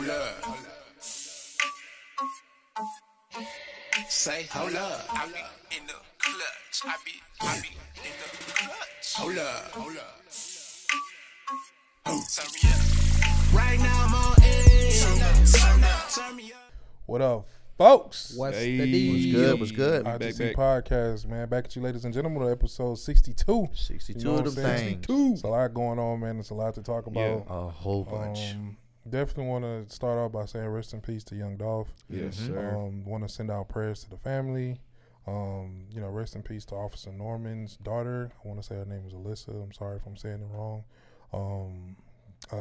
hold up. Say, hold up. I be in the clutch. I be, I be in the clutch. Hold up, hold up. Oh, turn up. Right now I'm on edge. Turn up, turn up, turn me up. What up, folks? What's Hey. the deal? What's good? What's good? I Back, just back. podcast, man. Back at you, ladies and gentlemen, with episode sixty-two. 62 You know of what them I'm. It's a lot going on, man. It's a lot to talk about. A whole bunch. Um, definitely want to start off by saying rest in peace to Young Dolph. yes, Mhm. sir. Um, want to send out prayers to the family. Um, you know, rest in peace to Officer Norman's daughter. I want to say her name is Alyssa. I'm sorry if I'm saying it wrong. Um, uh,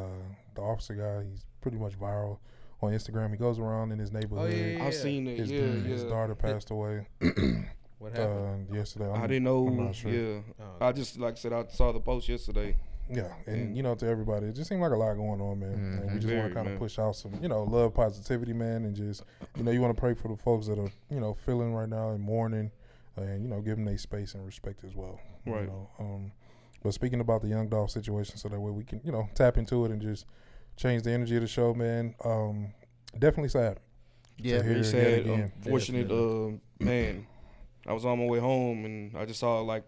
the officer guy, he's pretty much viral on Instagram. He goes around in his neighborhood. Oh, yeah, yeah, I've seen it. His, yeah, his yeah. daughter passed away What uh, happened? yesterday. I I'm- didn't know. I'm not sure. Yeah, Oh. I just like I said, I saw the post yesterday. Yeah, and Mm. you know, to everybody, it just seemed like a lot going on, man. And we just want to kind of push out some, you know, love, positivity, man, and just, you know, you want to pray for the folks that are, you know, feeling right now and mourning, and you know, give them their space and respect as well. you Right. know. Um, but speaking about the Young Dolph situation, so that way we can, you know, tap into it and just change the energy of the show, man. Um, definitely sad. Yeah, to hear he said, again. unfortunate, uh, man. I was on my way home and I just saw like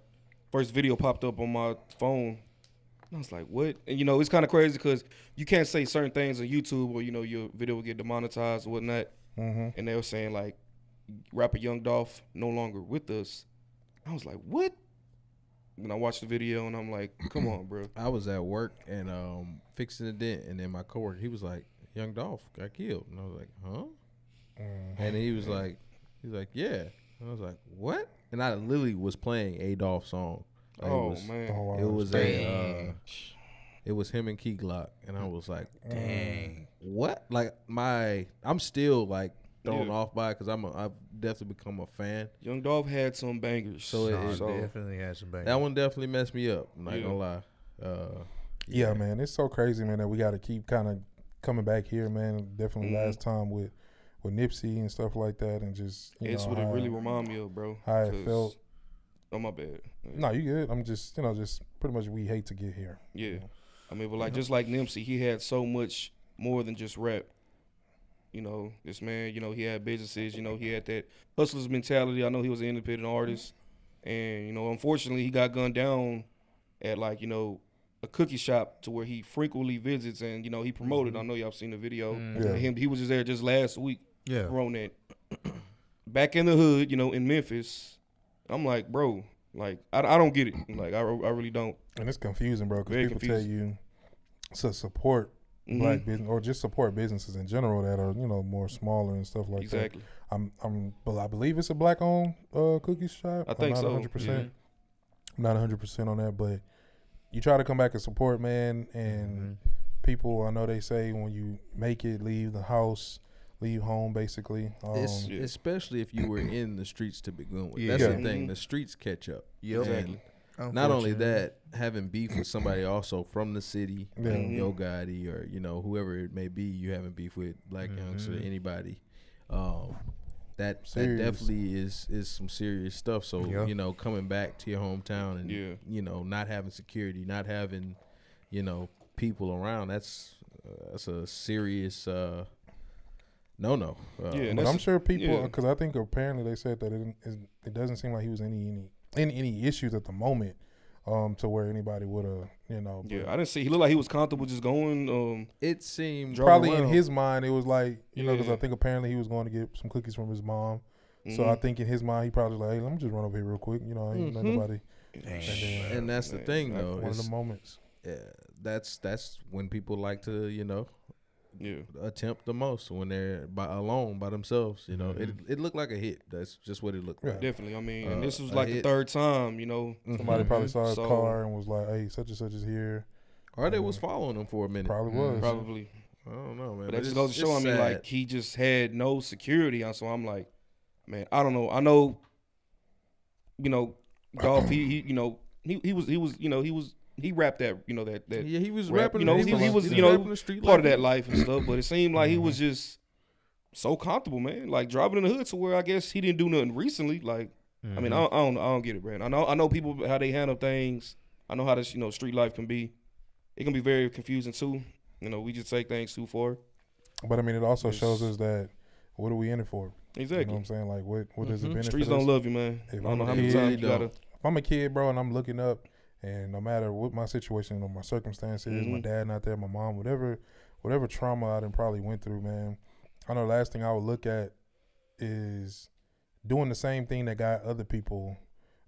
first video popped up on my phone. And I was like, what? And you know, it's kind of crazy because you can't say certain things on YouTube or you know your video will get demonetized or whatnot. Mm-hmm. And they were saying like, rapper Young Dolph no longer with us. I was like, what? And I watched the video and I'm like, come on, bro. I was at work and um fixing a dent, and then my coworker he was like, "Young Dolph got killed," and I was like, "Huh?" Mm-hmm. And he was like, he's like, yeah." And I was like, "What?" And I literally was playing a Dolph song. Like, Oh it was, man. Oh. It was a. Uh, it was him and Key Glock, and I was like, Mm. "Dang, what?" Like my, I'm still like thrown Yeah. off by because I'm a, I've definitely become a fan. Young Dolph had some bangers. So it- it- so definitely has some bangers. That one definitely messed me up. I'm not Yeah. gonna lie. Uh, Yeah, man, it's so crazy, man, that we got to keep kind of coming back here, man. Definitely Mhm. last time with with Nipsey and stuff like that, and just you it's know, what it really reminded me of, bro. how it felt. Oh my bad. No, you good. I'm just you know just pretty much we hate to get here. Yeah. I mean, but like just like Nipsey, he had so much more than just rap. You know, this man, you know, he had businesses, you know, he had that hustler's mentality. I know he was an independent artist. And, you know, unfortunately he got gunned down at like, you know, a cookie shop to where he frequently visits and, you know, he promoted. I know y'all seen the video. Mm-hmm. Yeah. Him he was just there just last week yeah. on that. Back in the hood, you know, in Memphis. I'm like, bro, like I, I don't get it. Like I, I really don't. And it's confusing, bro, because people tell you to support Mhm. black business or just support businesses in general that are you know more smaller and stuff like exactly. that. I'm I'm but I believe it's a black owned uh, cookie shop. I think I'm not so. 100. percent I'm not 100 percent on that, but you try to come back and support, man, and Mm-hmm. people. I know they say when you make it, leave the house, leave home, basically. Um, Yeah. especially if you were in the streets to begin with. Yeah. That's Yeah. the thing. The streets catch up. Yep. Exactly. Not only that, having beef with somebody also from the city, Yeah. like Mhm. Yo Gotti or you know whoever it may be, you having beef with Blac Youngsta, Mhm. anybody. Um, that that definitely is is some serious stuff. So Yeah. you know, coming back to your hometown and Yeah. you know not having security, not having you know people around, that's uh, that's a serious uh, no no. Uh, Yeah, But I'm sure people, yeah. because I think apparently they said that it, it, it doesn't seem like he was any any any, any issues at the moment, um, to where anybody would have, you know. Yeah, I didn't see. He looked like he was comfortable just going. Um, it seemed Drove probably in his mind, it was like you know, because I think apparently he was going to get some cookies from his mom. So I mhm. think in his mind, he probably was like, hey, let me just run over here real quick. You know, ain't Mhm. nobody. Dang. and that's the Man, thing I- though. One of the moments. yeah, that's that's when people like to you know Yeah, attempt the most when they're by alone by themselves. You know, it it looked like a hit. That's just what it looked Yeah. like. definitely. I mean, Uh, and this was a like the third time. You know, Somebody probably saw his So- car and was like, hey, such and such is here. Or they was following him for a minute. Probably Mhm. was. probably. I don't know, man. But that just goes to show. I mean, sad. like he just had no security. And so I'm like, man, I don't know. I know. You know, golf. he, he, you know, he, he was, he was, you know, he was, he rapped that, you know, that that yeah, he was rap, rapping. you know, he, he- was, he was, you know, rapping the street part of that life and stuff. But it seemed like he was Mm-hmm. just so comfortable, man. Like driving in the hood to where I guess he didn't do nothing recently. Like, I mean, I, don't, I don't, I don't get it, man. I know, I know people how they handle things. I know how this, you know, street life can be. It can be very confusing too. You know, we just take things too far. but I mean, it also It's- shows us that what are we in it for? exactly You know what Exactly. I'm saying? Like, what what does it benefit Streets don't love you, man. If I don't I'm know how many times you gotta. if I'm a kid, bro, and I'm looking up, and no matter what my situation or my circumstance is, my mm-hmm. dad not there, my mom, whatever, whatever trauma I done probably went through, man. I know the last thing I would look at is doing the same thing that got other people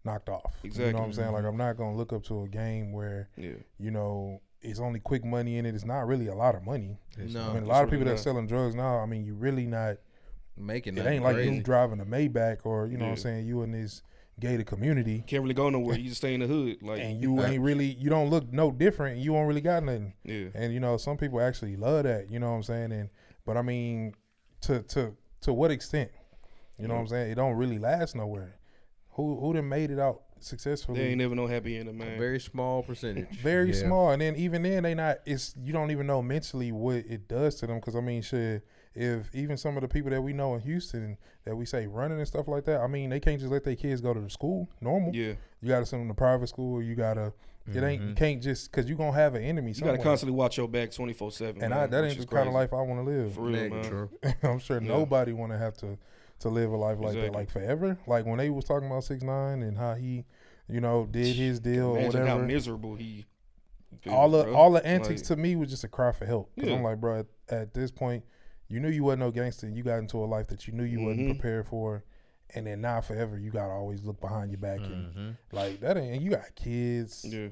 knocked off. Exactly. You know what I'm saying? Like mm-hmm. I'm not gonna look up to a game where Yeah. you know it's only quick money in it. It's not really a lot of money. No, I mean, a lot of really people that's not. selling drugs now. I mean, you really not. making It that ain't like you driving a Maybach or you know what I'm saying. You in this gated community. Can't really go nowhere. You just stay in the hood. Like and you ain't really you don't look no different. You don't really got nothing. Yeah. And you know, some people actually love that. You know what I'm saying? And but I mean, to to to what extent? You know what I'm saying? It don't really last nowhere. Who who done made it out successfully? They ain't never no happy ending, man. a very small percentage. very Yeah. small, and then even then they not. It's you don't even know mentally what it does to them. Because I mean, shit. If even some of the people that we know in Houston that we say running and stuff like that, I mean, they can't just let their kids go to the school normal. yeah. You got to send them to private school. You gotta. It ain't. You mm-hmm. can't just because you gonna have an enemy. You Somewhere. gotta constantly watch your back twenty four seven. And I, that ain't the kind of life I want to live. For real, man. true. I'm sure Yeah. nobody want to have to to live a life like that, like forever. Like when they was talking about 6ix9ine and how he, you know, did his deal or Imagine how miserable he. all the bro. all the antics Like, to me was just a cry for help. Cause Yeah. I'm like, bro, at, at this point, you knew you wasn't no gangster. and You got into a life that you knew you wasn't Mhm. prepared for, and then now forever, you gotta always look behind your back and Mm-hmm. like that. Ain't and you got kids Yeah,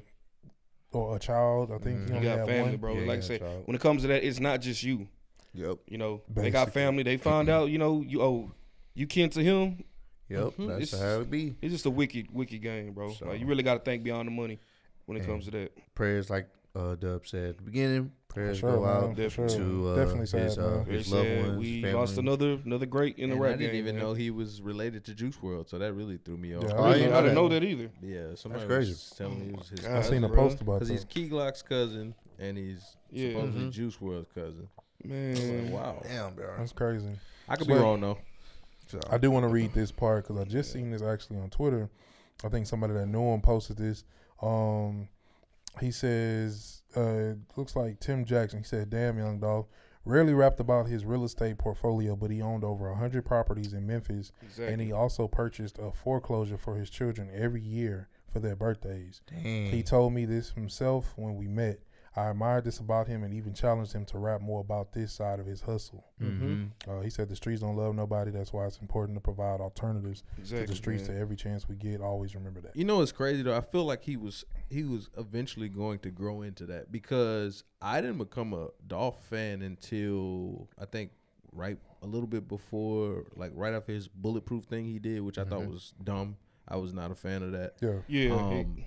or a child. I think Mhm. you, you only got family, one. bro. Yeah, like I yeah, said, child. when it comes to that, it's not just you. Yep. You know, they got family. They find out, you know, you oh, you kin to him. Yep. Mhm. That's It's- how it be. It's just a wicked, wicked game, bro. So- Like you really got to think beyond the money when it And- comes to that. Prayers like uh, Dub said at the beginning. For Prayers sure, go man. out For sure. to uh, Definitely his, uh, his loved said ones. we family. lost another another great in the And rap I didn't game. even man. know he was related to Juice WRLD, so that really threw me off. Yeah, I, I Oh, didn't. I didn't know that either. Yeah, somebody crazy. was telling me it was his God. I cousin. seen a post about because he's that. Key Glock's cousin, and he's Yeah. supposedly Mhm. Juice WRLD's cousin. Man, like, wow, Damn, bro. That's crazy. I could be wrong though. So, I do want to read this part because I just seen this actually on Twitter. I think somebody that knew him posted this. Um, he says, uh, looks like Tim Jackson. He said, "Damn, Young Dolph." Rarely rapped about his real estate portfolio, but he owned over hundred properties in Memphis, exactly. and he also purchased a foreclosure for his children every year for their birthdays. Dang. He told me this himself when we met. I admired this about him and even challenged him to rap more about this side of his hustle. Mhm. Uh, he said the streets don't love nobody. That's why it's important to provide alternatives exactly, to the streets man. to every chance we get. Always remember that. You know it's crazy though? I feel like he was he was eventually going to grow into that because I didn't become a Dolph fan until I think right a little bit before, like right after his bulletproof thing he did, which I thought was dumb. I was not a fan of that. Yeah. Yeah, Um,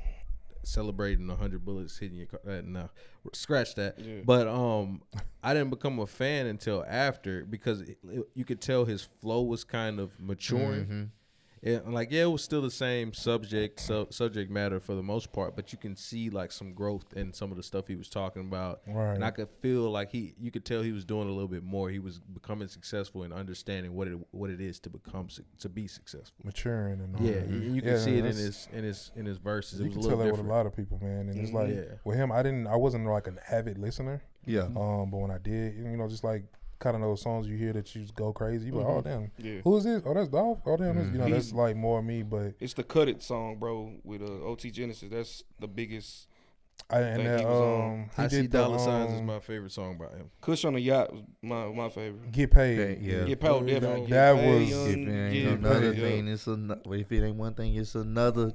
celebrating hundred bullets hitting your car. Uh, no, scratch that. Yeah. But um, I didn't become a fan until after because it, it- you could tell his flow was kind of maturing. Mhm. It, like yeah, it was still the same subject su- subject matter for the most part, but you can see like some growth in some of the stuff he was talking about, Right. and I could feel like he, you could tell he was doing a little bit more. He was becoming successful and understanding what it what it is to become su- to be successful. Maturing and all Yeah, that. you, you can Yeah, see it in his in his in his verses. You it was can a tell little that with a lot of people, man. And it's like Yeah. with him, I didn't, I wasn't like an avid listener. Yeah. Um, but when I did, you know, just like kind of those songs you hear that you just go crazy. You be like, oh damn, yeah. who is this? Oh, that's Dolph. Oh damn, this, you know, Mhm. that's like more me. But It's the Cut It song, bro, with uh, OT Genesis. That's the biggest. I and Think that he was on- um, he I see did the, dollar signs is um, my favorite song by him. Kush on the Yacht was my my favorite. Get paid. Yeah. Get Power That- definitely. that Get Paid, was- Young, If it ain't another Paid, thing, yeah. it's another. If it ain't one thing, it's another.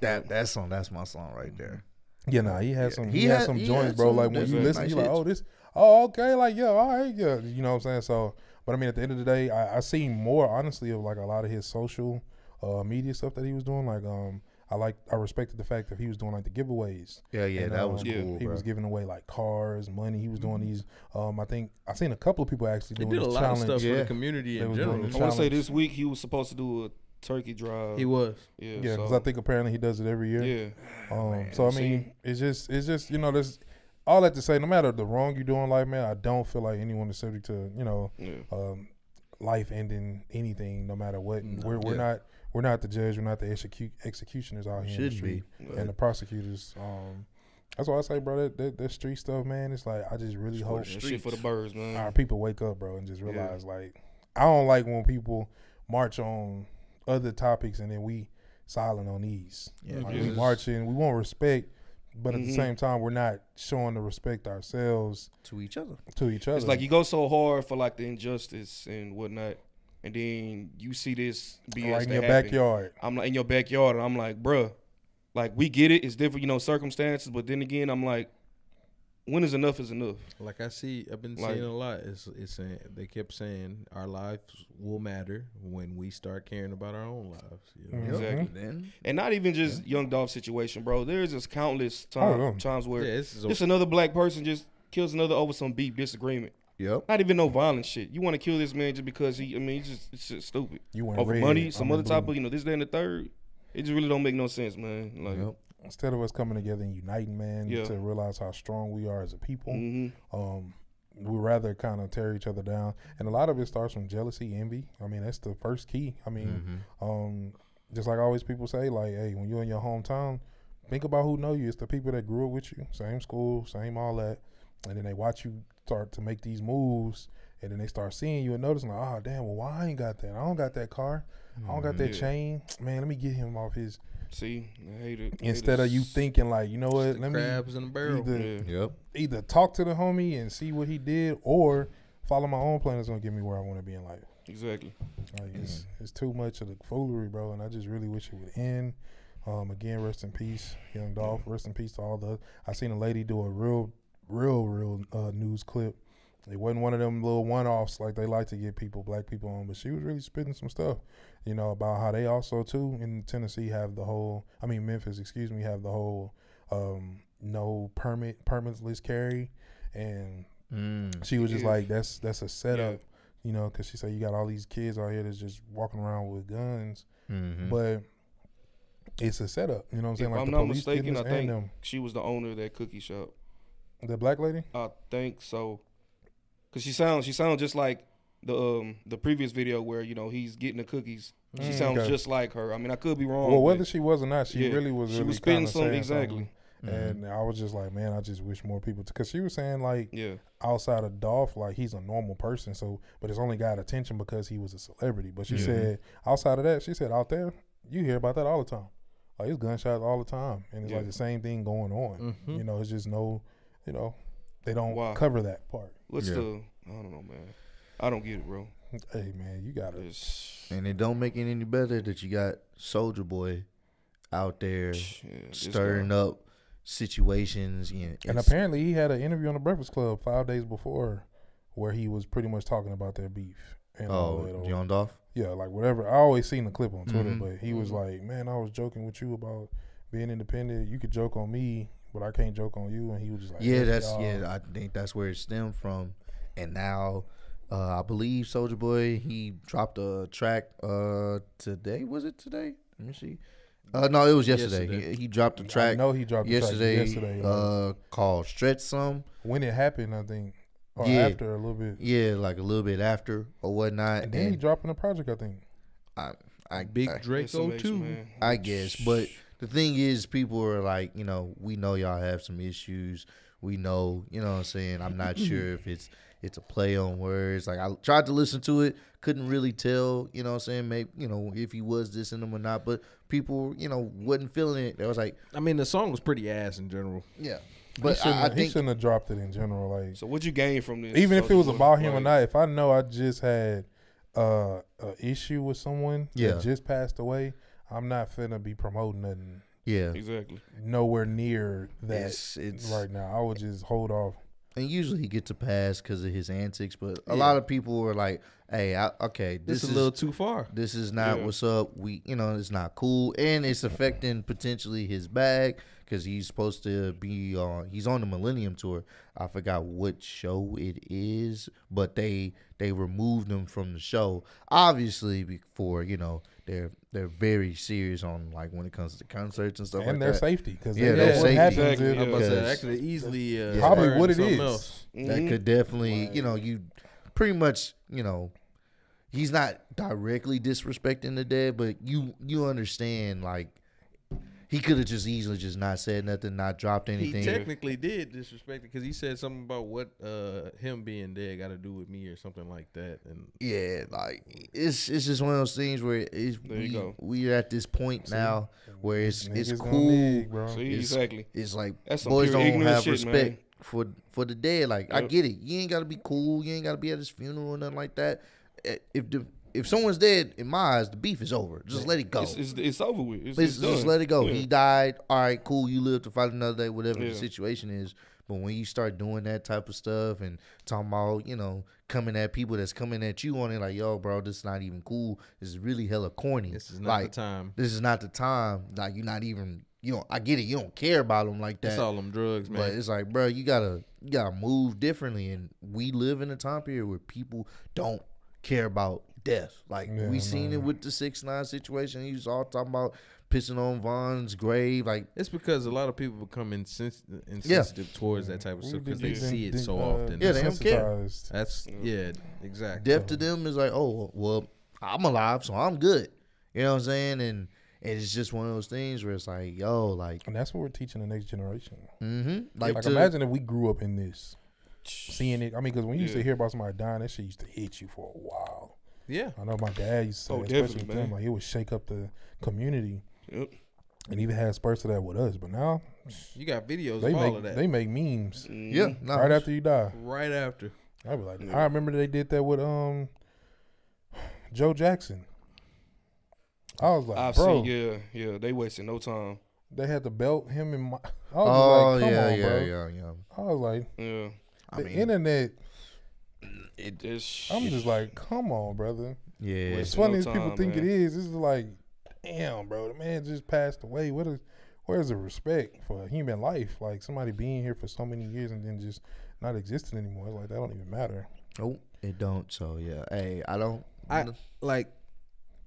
That that song, that's my song right there. Yeah, nah, he Yeah. had some. He, He had, had- some he joints, had bro. some Like when you listen, nice you like, oh, this, oh, okay, like yeah, all right, yeah. You know what I'm saying? So, but I mean, at the end of the day, I, I seen more honestly of like a lot of his social uh, media stuff that he was doing. Like, um, I like, I respected the fact that he was doing like the giveaways. Yeah, yeah, And, that was um, Yeah. cool, He bro. was giving away like cars, money. He was doing these. Um, I think I seen a couple of people actually He doing did a lot challenge. of stuff for the community They in general. I want to say this week he was supposed to do a turkey drive. He was. yeah, Yeah, because so, I think apparently he does it every year. yeah. Um, man, so I see? mean, it's just, it's just, you know, there's all that to say. No matter the wrong you do in life, man, I don't feel like anyone is subject to, you know, Yeah. um, life ending anything, no matter what. No, we're we're yeah. not we're not the judge. We're not the execu- executioners out here in the Shouldn't street, be. and the prosecutors. Um, That's why I say, bro, that, that, that street stuff, man. It's like I just really hope That shit for the birds, man. our people wake up, bro, and just realize like I don't like when people march on other topics and then we silent on these. Yeah, Like, Yeah. we marching, we want respect, but at the Mhm. same time, we're not showing the respect ourselves to each other. to each other. It's like you go so hard for like the injustice and whatnot, and then you see this BS right in your happen. backyard. I'm like in your backyard, and I'm like, bruh, like we get it. It's different, you know, circumstances. But then again, I'm like, when is enough is enough? Like I see, I've been Like- seeing a lot. It's it's saying they kept saying our lives will matter when we start caring about our own lives. You know? Mhm. Exactly. Then And not even just young Dolph situation, bro. There's just countless Oh, time, yeah. times where Yeah, this is just another black person just kills another over some beef disagreement. yep. Not even no violent shit. You want to kill this man just because he? I mean, it's just it's just stupid. You want Over red, money, I'm some in other type blue. of you know this, that, and the third. It just really don't make no sense, man. Like, Yep. Instead of us coming together and uniting, man, Yeah. to realize how strong we are as a people, mhm. um, we rather kind of tear each other down. And a lot of it starts from jealousy, envy. I mean, that's the first key. I mean, Mm-hmm. um, just like always people say, like, hey, when you're in your hometown, think about who know you. It's the people that grew up with you, same school, same all that, and then they watch you start to make these moves, and then they start seeing you and noticing, like, oh damn, well, why I ain't got that? I don't got that car. I don't got that Yeah. chain. Man, let me get him off his. See, I hate it. Instead of you thinking like, you know what, the let crabs me in the barrel. either yeah. Yep. either talk to the homie and see what he did, or follow my own plan that's gonna get me where I want to be in life. exactly. Like it's, it's too much of the foolery, bro, and I just really wish it would end. Um, again, rest in peace, young Dolph. Rest in peace to all the. I seen a lady do a real, real, real uh, news clip. It wasn't one of them little one-offs like they like to get people, black people on, but she was really spitting some stuff, you know, about how they also too in Tennessee have the whole. I mean Memphis, excuse me, have the whole um, no permit permitless carry, and Mm. she was just like, "That's that's a setup." Yeah. you know, because she said you got all these kids out here that's just walking around with guns, Mm-hmm. but it's a setup. You know what I'm saying? If like I'm the not mistaken, I think them. she was the owner of that cookie shop. the black lady. I think so. Cause she sounds she sounds just like the um the previous video where you know he's getting the cookies. She Mm, sounds okay. just like her. I mean, I could be wrong. well, whether she was or not, she yeah, really was. she really was spitting kinda something saying exactly. something. And I was just like, man, I just wish more people, because she was saying like Yeah, outside of Dolph, like he's a normal person, so but it's only got attention because he was a celebrity. But she Yeah. said outside of that, she said out there, you hear about that all the time. Like it's gunshots all the time, and it's Yeah. like the same thing going on. Mhm. You know, it's just no, you know, they don't Why? cover that part. what's Yeah. the? I don't know, man. I don't get it, bro. Hey man, you gotta. And it don't make it any better that you got Soulja Boy out there yeah, stirring up situations. Yeah, And apparently, he had an interview on the Breakfast Club five days before, where he was pretty much talking about their beef. And oh, or- Young Dolph. yeah, like whatever. I always seen the clip on Twitter, Mhm. but he was Mhm. like, "Man, I was joking with you about being independent. You could joke on me, but I can't joke on you." And he was just like, Yeah, "F that's y'all." yeah. I think that's where it stemmed from, and now uh, I believe Soulja Boy he dropped a track uh today. Was it today? Let me see. Uh, no, it was yesterday. Yesterday. He, he dropped a track know he dropped the track yesterday. yesterday. like, uh, called Stretch Some. when it happened, I think, or Yeah. after a little bit, Yeah, like a little bit after or whatnot. and then he dropping a project. I think. I, I, Big I, Draco too. man. I guess, but the thing is, people are like, you know, we know y'all have some issues. We know, you know what I'm saying? I'm not sure if it's it's a play on words. Like I tried to listen to it, couldn't really tell, you know what I'm saying, maybe, you know, if he was dissing them or not, but people, you know, wasn't feeling it. They was like, I mean, the song was pretty ass in general. yeah. But But he shouldn't, I, I he think shouldn't have dropped it in general. Like So what you gain from this? even if it was about him or not, if I know I just had uh, a issue with someone Yeah. that just passed away, I'm not finna be promoting nothing yeah. Exactly. nowhere near that It's, it's right now. I would just hold off. and usually he gets a pass because of his antics, but a Yeah. lot of people were like, "Hey, I, okay, This, this, is is a little too far. this is not Yeah. what's up. We, you know, it's not cool, and it's affecting potentially his bag because he's supposed to be on. He's on the Millennium Tour. I forgot what show it is, but they they removed him from the show. Obviously, before you know, they're they're very serious on like when it comes to concerts and stuff and like their that. safety because Yeah, yeah, their what safety. happens Exactly, if I was about say, Because- that could easily uh, Yeah. Probably what it is. something is. else. that could definitely, you know, you pretty much, you know, he's not directly disrespecting the dead, but you you understand like he could have just easily just not said nothing, not dropped anything. He technically did disrespect it because he said something about what uh him being dead got to do with me or something like that. And yeah, like it's it's just one of those things where it's we we're at this point now where it's it's Niggas gonna cool. dig, bro. See, It's- exactly. It's like That's some boys don't have shit, respect man. for for the dead. Like I get it. You ain't gotta be cool. You ain't gotta be at his funeral or nothing like that. Eh, If the if someone's dead, in my eyes, the beef is over. Just let it go. It's, it's, it's over with. It's, Let's it's just let it go. Yeah. He died. All right, cool. You live to fight another day, whatever Yeah. the situation is. But when you start doing that type of stuff and talking about, you know, coming at people that's coming at you on it, like, yo, bro, this is not even cool. This is really hella corny. this is not like, the time. This is not the time. Like, you're not even, you know, I get it. You don't care about them like that. That's all them drugs, man. But it's like, bro, you gotta you gotta move differently, and we live in a time period where people don't care about death. Like Yeah, we seen it with the 6ix9ine situation. He was all talking about pissing on Von's grave. Like, It's because a lot of people become insens- insensitive towards that type of stuff because they We've see it been, so uh, often. Yeah, they don't care. That's yeah, exactly. death to them is like, oh well, I'm alive, so I'm good. You know what I'm saying? And and it's just one of those things where it's like, yo, like, And that's what we're teaching the next generation. mm-hmm, Like, like, to, imagine if we grew up in this, seeing it. I mean, because when you used to hear about somebody dying, that shit used to hit you for a while. Yeah, I know my dad used to say, Oh, especially definitely, with them, like it would shake up the community, Yep. and even had spurts of that with us. But now you got videos they of all make of that they make memes yeah, no, right after you die. right after. I'd be like, Yeah. I remember they did that with um Joe Jackson. I was like, I've bro, seen. Yeah, yeah. They wasting no time. they had to belt him in my. I was Oh like, come yeah, on, yeah, bro. yeah, yeah. I was like, Yeah. I the mean, internet. It is. I'm just like, come on, brother. yeah, As Wasting funny no as people time, think it man. is, this is like, damn, bro. The man just passed away. What is, where's the respect for human life? Like somebody being here for so many years and then just not existing anymore. It's like that don't even matter. Nope, it don't. So yeah, hey, I don't. I like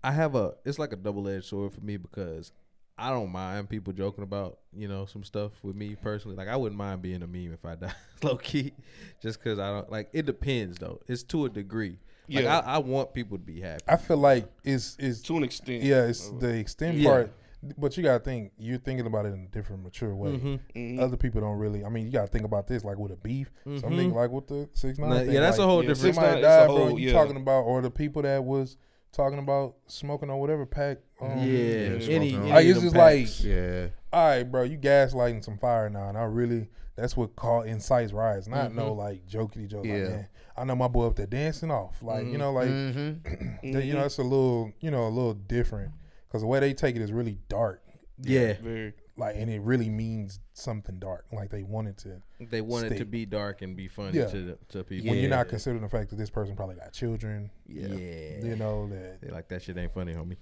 I have a it's like a double edged sword for me because I don't mind people joking about, you know, some stuff with me personally. Like I wouldn't mind being a meme if I die low key. Just cause I don't like it depends though. It's to a degree. Like Yeah. I, I want people to be happy. I feel like it's it's to an extent. yeah, it's the extent Yeah. part. But you gotta think you're thinking about it in a different, mature way. Mm-hmm. Mhm. Other people don't really. I mean, you gotta think about this like with a beef. Something like with the 6ix9ine. Nah, yeah, that's a whole yeah, different. 6ix9ine somebody it's a died, bro. whole- You yeah. talking about or the people that was talking about smoking or whatever pack. Um, Yeah, Yeah, any, any Like, it's just packs. like- yeah, all right, bro, you gaslighting some fire now, and I really that's what call incites riots, not no Mm-hmm. like jokey joke. Yeah. Like, man, I know my boy up there dancing off, like you know, like mm-hmm. that, you know, it's a little, you know, a little different because the way they take it is really dark, yeah, Very. Like, and it really means something dark, like they wanted to. they wanted to be dark and be funny Yeah. to to people. When you're not considering the fact that this person probably got children, yeah, you know, that they like that shit ain't funny, homie.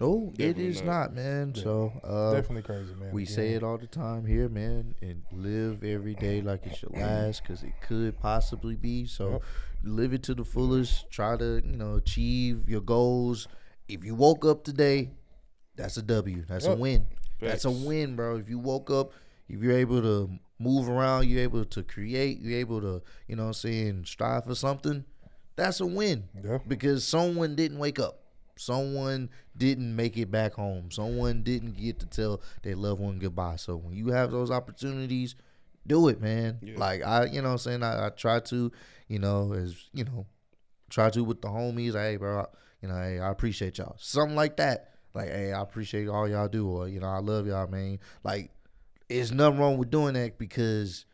No, it Definitely is not. not, man. So uh, definitely crazy, man. we say it all the time here, man, and live every day like it's your last, because it could possibly be. So Yep. live it to the fullest. Try to, you know, achieve your goals. If you woke up today, that's a W. That's a win. That's a win, bro. If you woke up, if you're able to move around, you're able to create, you're able to, you know what I'm saying, strive for something, that's a win. Yeah. Because someone didn't wake up. Someone didn't make it back home. Someone didn't get to tell their loved one goodbye. So when you have those opportunities, do it, man. Yeah. Like I, you know what I'm saying? I, I try to, you know, as you know, try to with the homies. Hey, bro, you know, hey, I appreciate y'all. Something like that. Like, hey, I appreciate all y'all do, or you know, I love y'all, man. Like, it's nothing wrong with doing that because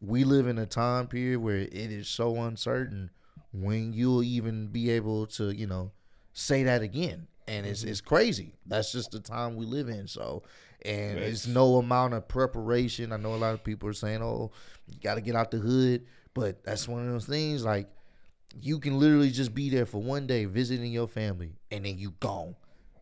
we live in a time period where it is so uncertain when you'll even be able to, you know, say that again. And it's mm-hmm. it's crazy. That's just the time we live in. So, and it's no amount of preparation. I know a lot of people are saying, "Oh, you got to get out the hood," but that's one of those things. Like, you can literally just be there for one day visiting your family, and then you gone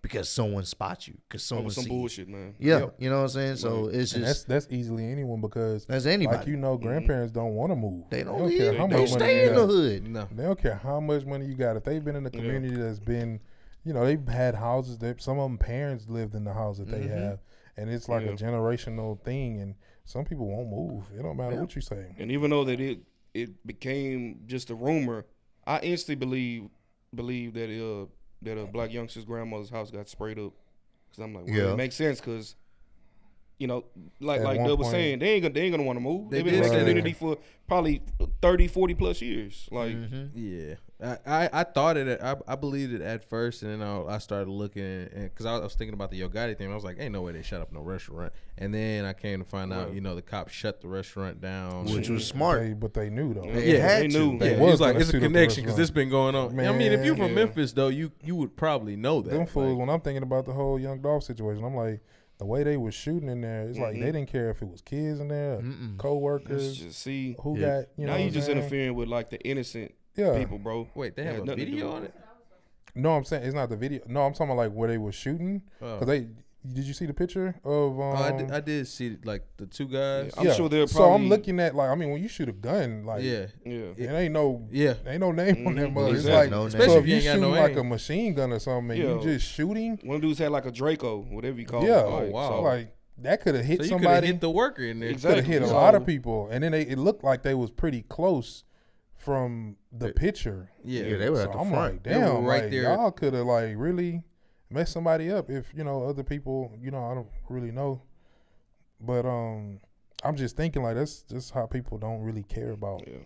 because someone spots you because someone Over some see you. bullshit, man. Yeah, you know what I'm saying. So it's And that's just that's easily anyone because that's anybody. like you know, grandparents don't want to move. they don't, care leave. how They much money stay you in the got. hood. No, They don't care how much money you got. If they've been in a community that's been, you know, they've had houses that some of them parents lived in the house that they have, and it's like Yeah. a generational thing. And some people won't move. It don't matter Yeah. what you say. And even though that it it became just a rumor, I instantly believe believe that uh that a Blac Youngsta's grandmother's house got sprayed up. Cause I'm like, well, Yeah. it makes sense because you know, like At like one Dub was point- saying, they ain't gonna they ain't gonna want to move. They They've been in did the community for probably 30, 40 plus years. Like Mm-hmm. Yeah, I, I, I thought it. I, I believed it at first, and then I, I started looking, because I, was thinking about the Yo Gotti thing, I was like, "Ain't no way they shut up no restaurant." And then I came to find out, Right. you know, the cops shut the restaurant down. which was They, smart. but they knew though. They yeah, they knew. yeah, They he was was like, "It's a shoot up the connection because restaurant. this been going on." Man, I mean, if you're from Man. Memphis, though, you you would probably know that. Them fools. Like, when I'm thinking about the whole Young Dolph situation, I'm like, the way they was shooting in there, it's like Mhm. they didn't care if it was kids in there, Mm-mm. let's co-workers, just see. who Yeah. got you know. now you what just saying? interfering with like the innocent Yeah. people, bro. wait, they have had a nothing to do video on it. it? No, I'm saying it's not the video. No, I'm talking about like where they were shooting. Oh. Cause they did you see the picture of um? Oh, I, did, I did see like the two guys. I'm sure they're probably So I'm looking at like I mean when you shoot a gun like Yeah, Yeah. it ain't no yeah. ain't no name on that Mhm. mug. It's Exactly. like No name. so Especially if if you you ain't got shooting no like aim. a machine gun or something, and you Yeah. just shooting. One dude's had like a Draco, whatever you call Yeah. it. Oh, wow. so- Like that could have hit So you could have somebody. hit the worker in there. could have hit a So- lot of people, and then they, it looked like they was pretty close from the Yeah. picture. Yeah, Yeah, they were So at the I'm front. like, They were damn, right like, there. y'all could have like really messed somebody up if you know other people. You know, I don't really know, but um, I'm just thinking like that's just how people don't really care about Yeah.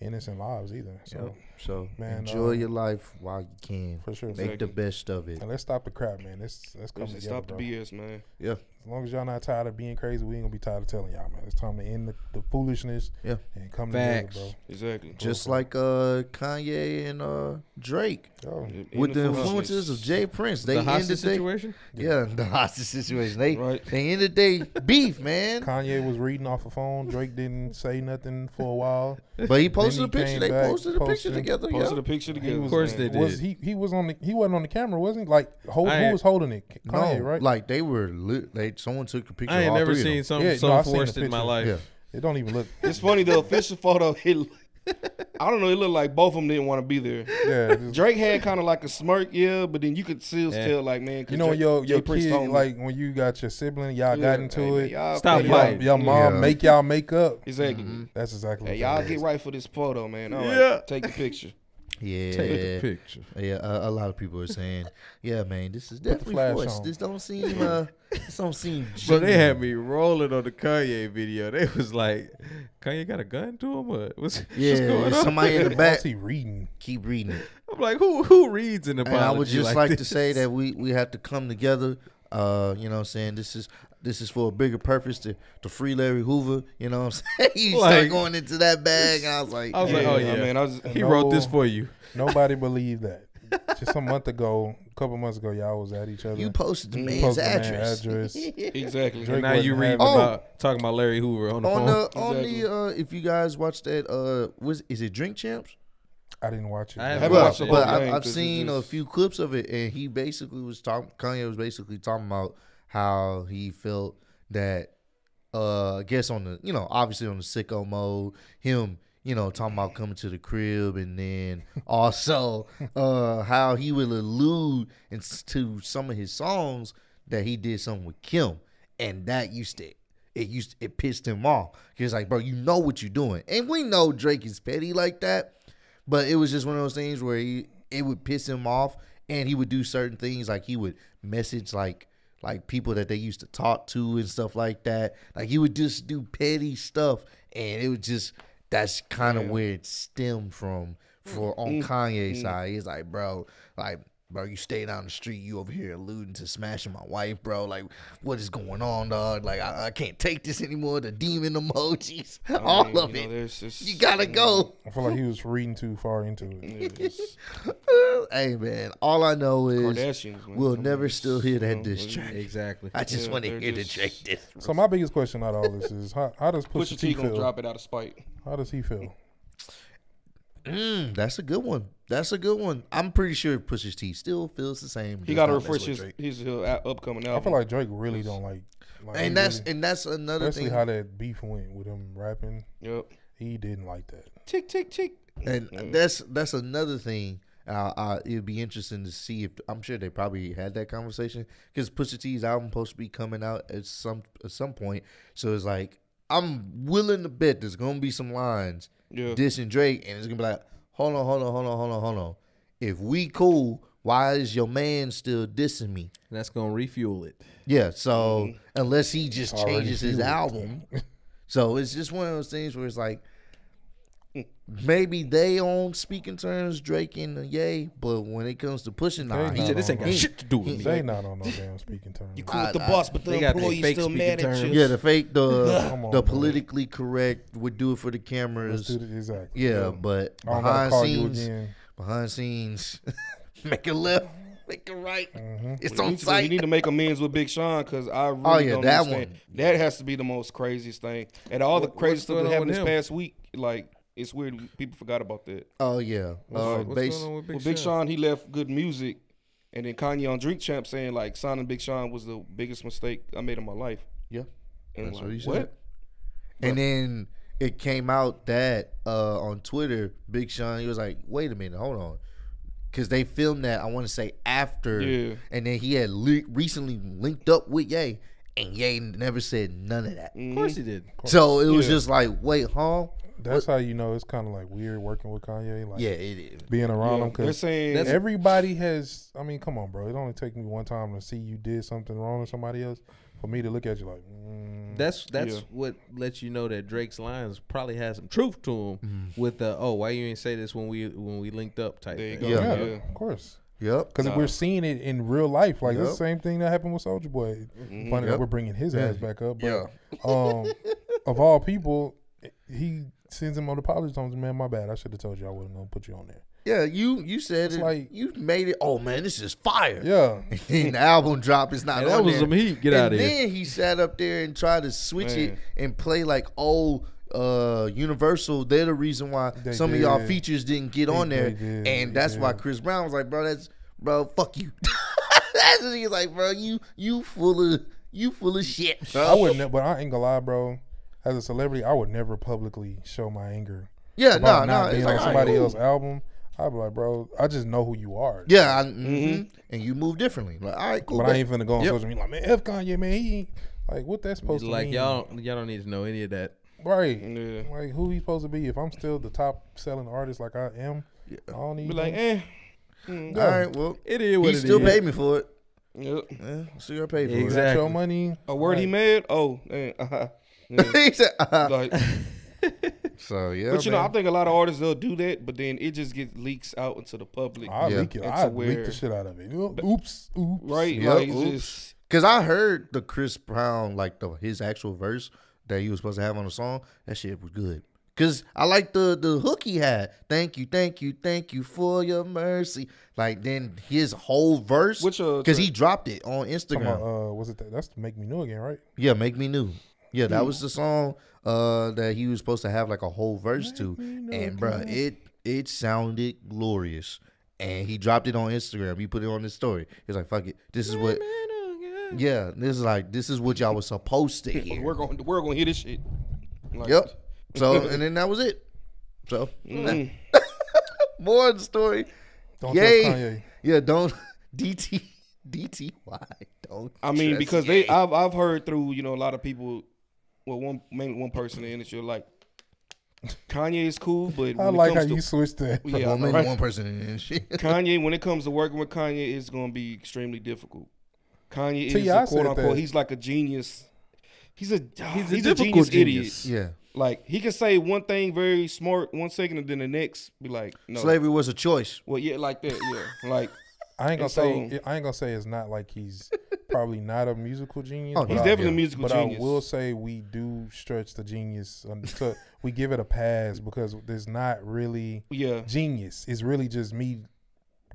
innocent lives either. So Yep. So Man, enjoy uh, your life while you can. for sure, Make Exactly. the best of it. and let's stop the crap, man. Let's let's come Let's together, stop the. BS, man. Yeah. As long as y'all not tired of being crazy, we ain't gonna be tired of telling y'all, man. It's time to end the, the foolishness. Yeah. and come Facts. together, Exactly. Just like uh Kanye and uh Drake bro. Yo, In with the foolishness. influences of J. Prince. They the hostage ended they, situation. yeah, the hostage situation. They Right. they ended they beef, man. Kanye was reading off a phone. Drake didn't say nothing for a while. But he posted he a picture. They back, posted a picture posted- together. Posted Yeah. a picture together. Of course man. they Was did. he? He was on the. He wasn't on the camera, wasn't he? Like hold, who was holding it? No, right? like they were. Lit, they someone took a picture. I of ain't all never three seen something Yeah, so no, I seen the forced in my life. Yeah. it don't even look. It's funny the official photo. It, I don't know. It looked like both of them didn't want to be there. Yeah, just- Drake had kind of like a smirk, yeah, but then you could still Yeah. tell like, man, you know, when Jay- your Jay your Prince kid, told like when you got your sibling, y'all Yeah, got into hey, it. y'all Stop hey, Your, fighting. your mom Yeah. make y'all make up. Exactly. Mm-hmm. That's exactly. Hey, what y'all get is. right for this photo, man. All right, Yeah. take the picture. Yeah, Take the picture. yeah. A, a lot of people are saying, "Yeah, man, this is definitely forced. This don't seem, uh, this don't seem." But they had me rolling on the Kanye video. They was like, Kanye got a gun to him? What? What's, Yeah, what's going on? somebody in the back. he reading? Keep reading it. I'm like, who who reads an And apology I would just like, like, to say that we we have to come together. Uh, you know what I'm saying? This is this is for a bigger purpose to to free Larry Hoover. You know what I'm saying? you Like- start going into that bag, and I was like, I was yeah, like, oh I yeah, mean, I was, he wrote this for you. Nobody believed that. Just a month ago, a couple months ago, y'all was at each other. you posted the man's posted the man's address. address. exactly. Drake And now you read having Oh. about talking about Larry Hoover on the on phone. the on Exactly. the uh, if you guys watched that uh, was is it Drink Champs? I didn't watch it. I haven't Well, watched the but whole I, thing I've 'cause it's seen a few clips of it, and he basically was talking. Kanye was basically talking about how he felt that, uh, I guess on the you know obviously on the sicko mode, him you know talking about coming to the crib, and then also uh how he would allude to some of his songs that he did something with Kim, and that used to. It used it pissed him off. He was like, "Bro, you know what you're doing," and we know Drake is petty like that. But it was just one of those things where he it would piss him off and he would do certain things like he would message like like people that they used to talk to and stuff like that. Like he would just do petty stuff and it was just that's kind of Yeah. where it stemmed from for on Mm, Kanye's mm. side. He's like, bro, like bro, you stay down the street, you over here alluding to smashing my wife, bro. Like, what is going on, dog? Like, I, I can't take this anymore. The demon emojis, I all mean, of you know, it. there's just- You gotta go. I feel like he was reading too far into it. Yeah, hey man, all I know is we'll I mean, never it's, still hear you that know, diss track. Exactly. I just Yeah, want to they're hear the just- Drake diss. So my biggest question out of all this is how, how does Pusha, Pusha T T feel? drop it out of spite. How does he feel? Mm, that's a good one. That's a good one. I'm pretty sure Pusha T still feels the same. He got to not messing refresh with his Drake. his uh, upcoming album. I feel like Drake really don't like. like and that's really- and that's another especially thing. how that beef went with him rapping. Yep. He didn't like that. Tick tick tick. and that's that's another thing. Uh, uh, it'd be interesting to see if I'm sure they probably had that conversation because Pusha T's album supposed to be coming out at some at some point. So it's like I'm willing to bet there's gonna be some lines Yeah. dissing Drake, and it's gonna be like, hold on, hold on, hold on, hold on, hold on. If we cool, why is your man still dissing me? That's gonna refuel it. Yeah, so Mm-hmm. unless he just Already changes his album, so it's just one of those things where it's like maybe they on speaking terms, Drake and Ye, but when it comes to pushing, nah, He he, said, "This ain't got he- shit to do with he- me." They not on no damn speaking terms. You cool with the I- boss, but the They got their employee's fake still speaking mad at you. Yeah, the fake, the on, the bro. politically correct would do it for the Let's cameras. do this exactly. Yeah, but I don't gotta behind scenes, behind scenes, make a left, make a right. Mm-hmm. It's You on need, to, you need to make amends with Big Sean because I really Oh, yeah, don't that understand. one. That has to be the most craziest thing. And all the What- crazy what's stuff that happened this him? past week, like it's weird people forgot about that. Oh yeah, uh, What's base. going on with Big well, Big Sean? Sean, he left G.O.O.D. Music, and then Kanye on Drink Champ saying like signing Big Sean was the biggest mistake I made in my life. Yeah, And That's like, what he said. what? and then it came out that uh, on Twitter, Big Sean, he was like, "Wait a minute, hold on," because they filmed that. I want to say after, Yeah. and then he had le- recently linked up with Ye, and Ye never said none of that. Of course he did. So it was Yeah. just like, wait, huh? That's how you know it's kind of like weird working with Kanye. Like Yeah, it is. being around Yeah, him they're because saying everybody has. I mean, come on, bro. It only take me one time to see you did something wrong to somebody else for me to look at you like. Mm, That's that's Yeah. what lets you know that Drake's lines probably has some truth to him. Mm-hmm. With the oh, why you ain't say this when we when we linked up type. There you thing. go. yeah, Yeah. of course. Yep. Because we're seeing it in real life. Like it's Yep. the same thing that happened with Soulja Boy. Funny that Yep. we're bringing his ass back up. But, Yeah. um, of all people, he sends him on apology. Tells him, "Man, my bad. I should have told you I wasn't gonna put you on there." Yeah, you you said It's it. like- you made it. Oh man, this is fire. Yeah, and the album drop is not Hey, on that was there. some heat. Get and out of here. then he sat up there and tried to switch it and play like, oh, uh, Universal. They're the reason why They some of y'all features didn't get on there, did, and they that's why. Chris Brown was like, bro, that's bro, fuck you. that's what he's like, bro, you you full of you full of shit. I wouldn't. ne- But I ain't gonna lie, bro. As a celebrity, I would never publicly show my anger Yeah, no, about no, not it's being like on all right, somebody cool. else's album. I'd be like, bro, I just know who you are. Yeah, I, mhm. and you move differently. Like, all right, cool. But but- I ain't finna go on Yep. social media like, man, F Kanye, man. He like what that's supposed to be. like mean. y'all y'all don't need to know any of that. right? Yeah. Like who he supposed to be? If I'm still the top selling artist like I am, yeah. I don't need. To be like, him. eh. mm, all right, well, It is what he it still is. paid me for it. Yep. Yeah, still paid for Got Exactly. your money. A word he made? Oh, uh-huh. it. Yeah. he said, uh, like, so yeah, but you know, I think a lot of artists they'll do that, but then it just gets leaks out into the public, I Yeah. leak it. I leak the shit out of it. Oops, oops. right? Yep. Like, Oops. just Cause I heard the Chris Brown like the his actual verse that he was supposed to have on the song. That shit was good. Cause I like the the hook he had. Thank you, thank you, thank you for your mercy. Like then his whole verse. Which, uh, Cause he dropped it on Instagram. about, uh, was it that? That's Make Me New Again, right? yeah, make me new. Yeah, that was the song uh that he was supposed to have like a whole verse to. And bruh, it it sounded glorious. And he dropped it on Instagram. He put it on his story. He was like, "Fuck it, this is what." Yeah, this is like this is what y'all was supposed to hear. we're going, we're going to hear this shit. Like, Yep. So and then that was it. So mm, more of the story. Don't Yay. trust Kanye. Yeah, don't DT DTY. Don't. I mean, trust because Ye. they, I've, I've heard through, you know, a lot of people, well, one, mainly one person in the industry, like Kanye is cool, but when I it like how to, you switched that. yeah, I well, know, maybe right? one person in this shit. Kanye, when it comes to working with Kanye, it's going to be extremely difficult. Kanye is a quote unquote. that. He's like a genius. He's a he's, a a, genius, genius. idiot. yeah. Like he can say one thing very smart one second, and then the next be like, no. Slavery was a choice. Well, yeah, like that. Yeah, like I ain't gonna And say I ain't gonna say it's not like he's probably not a musical genius. Oh, he's definitely a musical But genius. I will say we do stretch the genius. We give it a pass because there's not really yeah, genius. It's really just me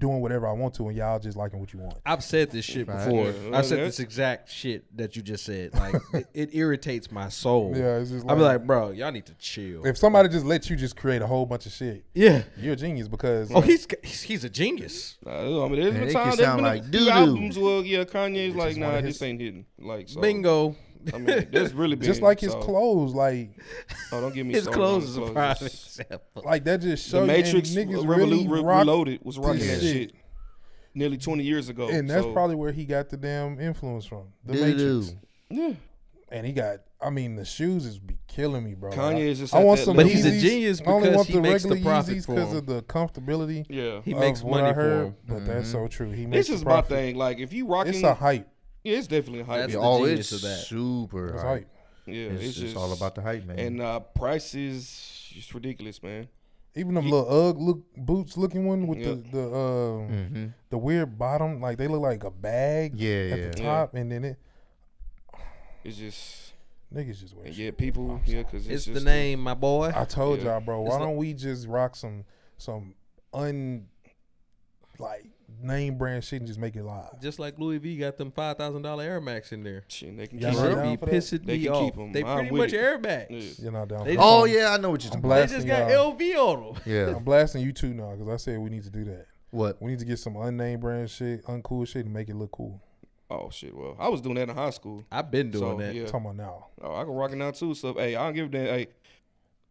doing whatever I want to, and y'all just liking what you want. I've said this shit Right. before. Yeah, I've said this exact shit that you just said. Like it, it irritates my soul. Yeah, it's just I'll be like, bro, y'all need to chill. if somebody just lets you just create a whole bunch of shit, yeah. you're a genius because Oh, he's he's, he's a genius. Nah, I mean, there's Man, been it can times there's been like a few albums Well, yeah, Kanye's It's like, just nah, one this ain't hitting. Like, so, Bingo. I mean, that's really been just like his so, clothes, like Oh, don't give me His started clothes his is a clothes. prime It's- example. like that just The shows Matrix and niggas Revolu- really Re- rock, Reloaded was rocking that shit. shit nearly 20 years ago. and that's so, probably where he got the damn influence from. The Doo-doo. Matrix. yeah. and he got I mean, the shoes is be killing me, bro. Kanye I, is just I want some. But he's a Yeezys. genius I only because want he the makes the regular profit Yeezys for because of the comfortability. Yeah, He makes money I for him. But that's mm-hmm. so true. He makes it's the just my thing. Like if you rocking, It's a hype. Yeah, it's definitely a hype. That's yeah, the oh, genius it's of that. super It's hype. hype. yeah, It's, it's, just just all about the hype, man. and uh, prices. It's ridiculous, man. Even them Ye- little UGG look boots looking one with Yeah. the the um hmm the weird bottom, like they look like a bag Yeah, at yeah. the Yeah. top, and then it It's just niggas just wear. and shit. yet people, yeah, because It's it's, the just name, my boy. I told Yeah. y'all, bro. Why It's don't we just rock some some un like name brand shit and just make it live? Just like Louis V got them five thousand dollar Air Max in there. Shit, they can Y'all keep not Should be pissing They me can off. keep 'em. They I'm pretty much it. Air Max. Yeah. You're not down. They for just- that. oh yeah, I know what you're I'm talking about. They just got y'all. LV on them. Yeah. I'm blasting you too now because I said we need to do that. What? We need to get some unnamed brand shit, uncool shit, and make it look cool. Oh shit, well, I was doing that in high school. I've been doing So, that. yeah. I'm talking about now. Oh, I can rock it now too. So hey, I don't give a damn. Hey,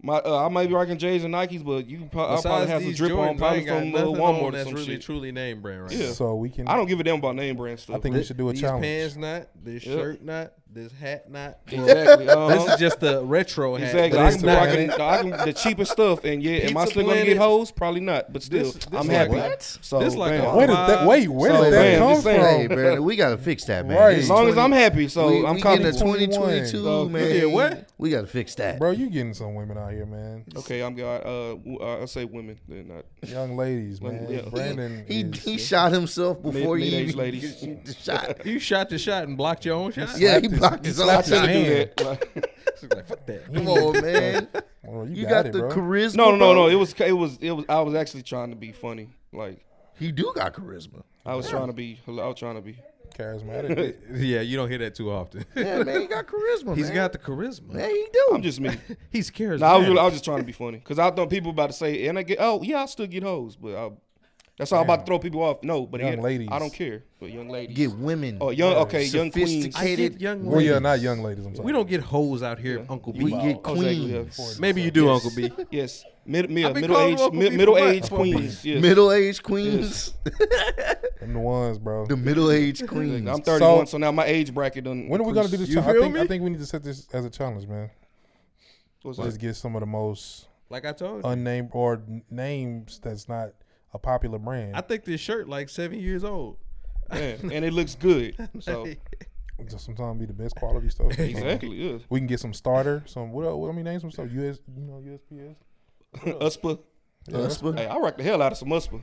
my uh, I might be rocking J's and Nikes, but you can pro- I'll probably have some these drip on Jordans, I probably ain't got from uh, Walmart on or that's some really shit. truly name brand right Yeah. now. So we can. I don't give a damn about name brand stuff. I think we should do a These challenge. pants not, this Yep. shirt not, this hat not. exactly. Uh-huh. This is just the retro hat. Exactly. I it's can be not. rocking I can, the cheapest stuff, and yeah, am I still gonna get Planet. hoes? Probably not, but still, This- this I'm like happy. what? So This like bam. a Where did that? Wait, where So, did that man, come just saying. Hey, man, we gotta fix that, man. Right. As is long as I'm happy, so we, I'm we getting to comfortable. 2022, So, man. you did what? We gotta fix that. Bro, you getting some women out here, man. Okay, I'm got uh, w- uh I say women, they're not. Young ladies, man. Yeah. Brandon, He is, he shot himself before Mid- he ladies. the shot. You shot the shot and blocked your own shot. Yeah, he his- blocked he his own slapped his do hand. that. Like- Like, fuck that. Come on, man. Well, you, You got, got, it, the bro. charisma. no, no, no, no. It was, it was, it was. I was actually trying to be funny. Like He do got charisma. I was trying to be. I was trying to be. Charismatic. Yeah, you don't hear that too often. Yeah, man, he got charisma. He's man. got the charisma. Yeah, he do. I'm just me. He's charismatic. No, I was I was just trying to be funny because I thought people about to say, and I get, oh yeah, I still get hoes, but I, that's all about to throw people off. No, but Young yeah, ladies. I don't care. But young ladies, get women. oh young, okay, young queens. I Sophisticated. get young well, yeah, not young ladies. I'm sorry. We don't get hoes out here, Uncle B. We get Oh, exactly, queens. Maybe you do, Yes. Uncle B. Yes, mid, mid, middle calling age, mid, middle age queens. Yes. Middle aged queens. Them the ones, bro. the middle aged queens. I'm 31, so, So- now my age bracket done. When are we gonna do this? You challenge? I feel think, I think we need to set this as a challenge, man. What's Let's that? get some of the most Like I told you. unnamed or names that's not a popular brand. I think this shirt like seven years old. Yeah, and it looks good. So Just sometimes be the best quality stuff. exactly, yeah. We can get some starter, some what? else- What I mean, name some stuff. US, you know, USPS. Uspa. Yeah, Uspa. Hey, I rock the hell out of some Uspa.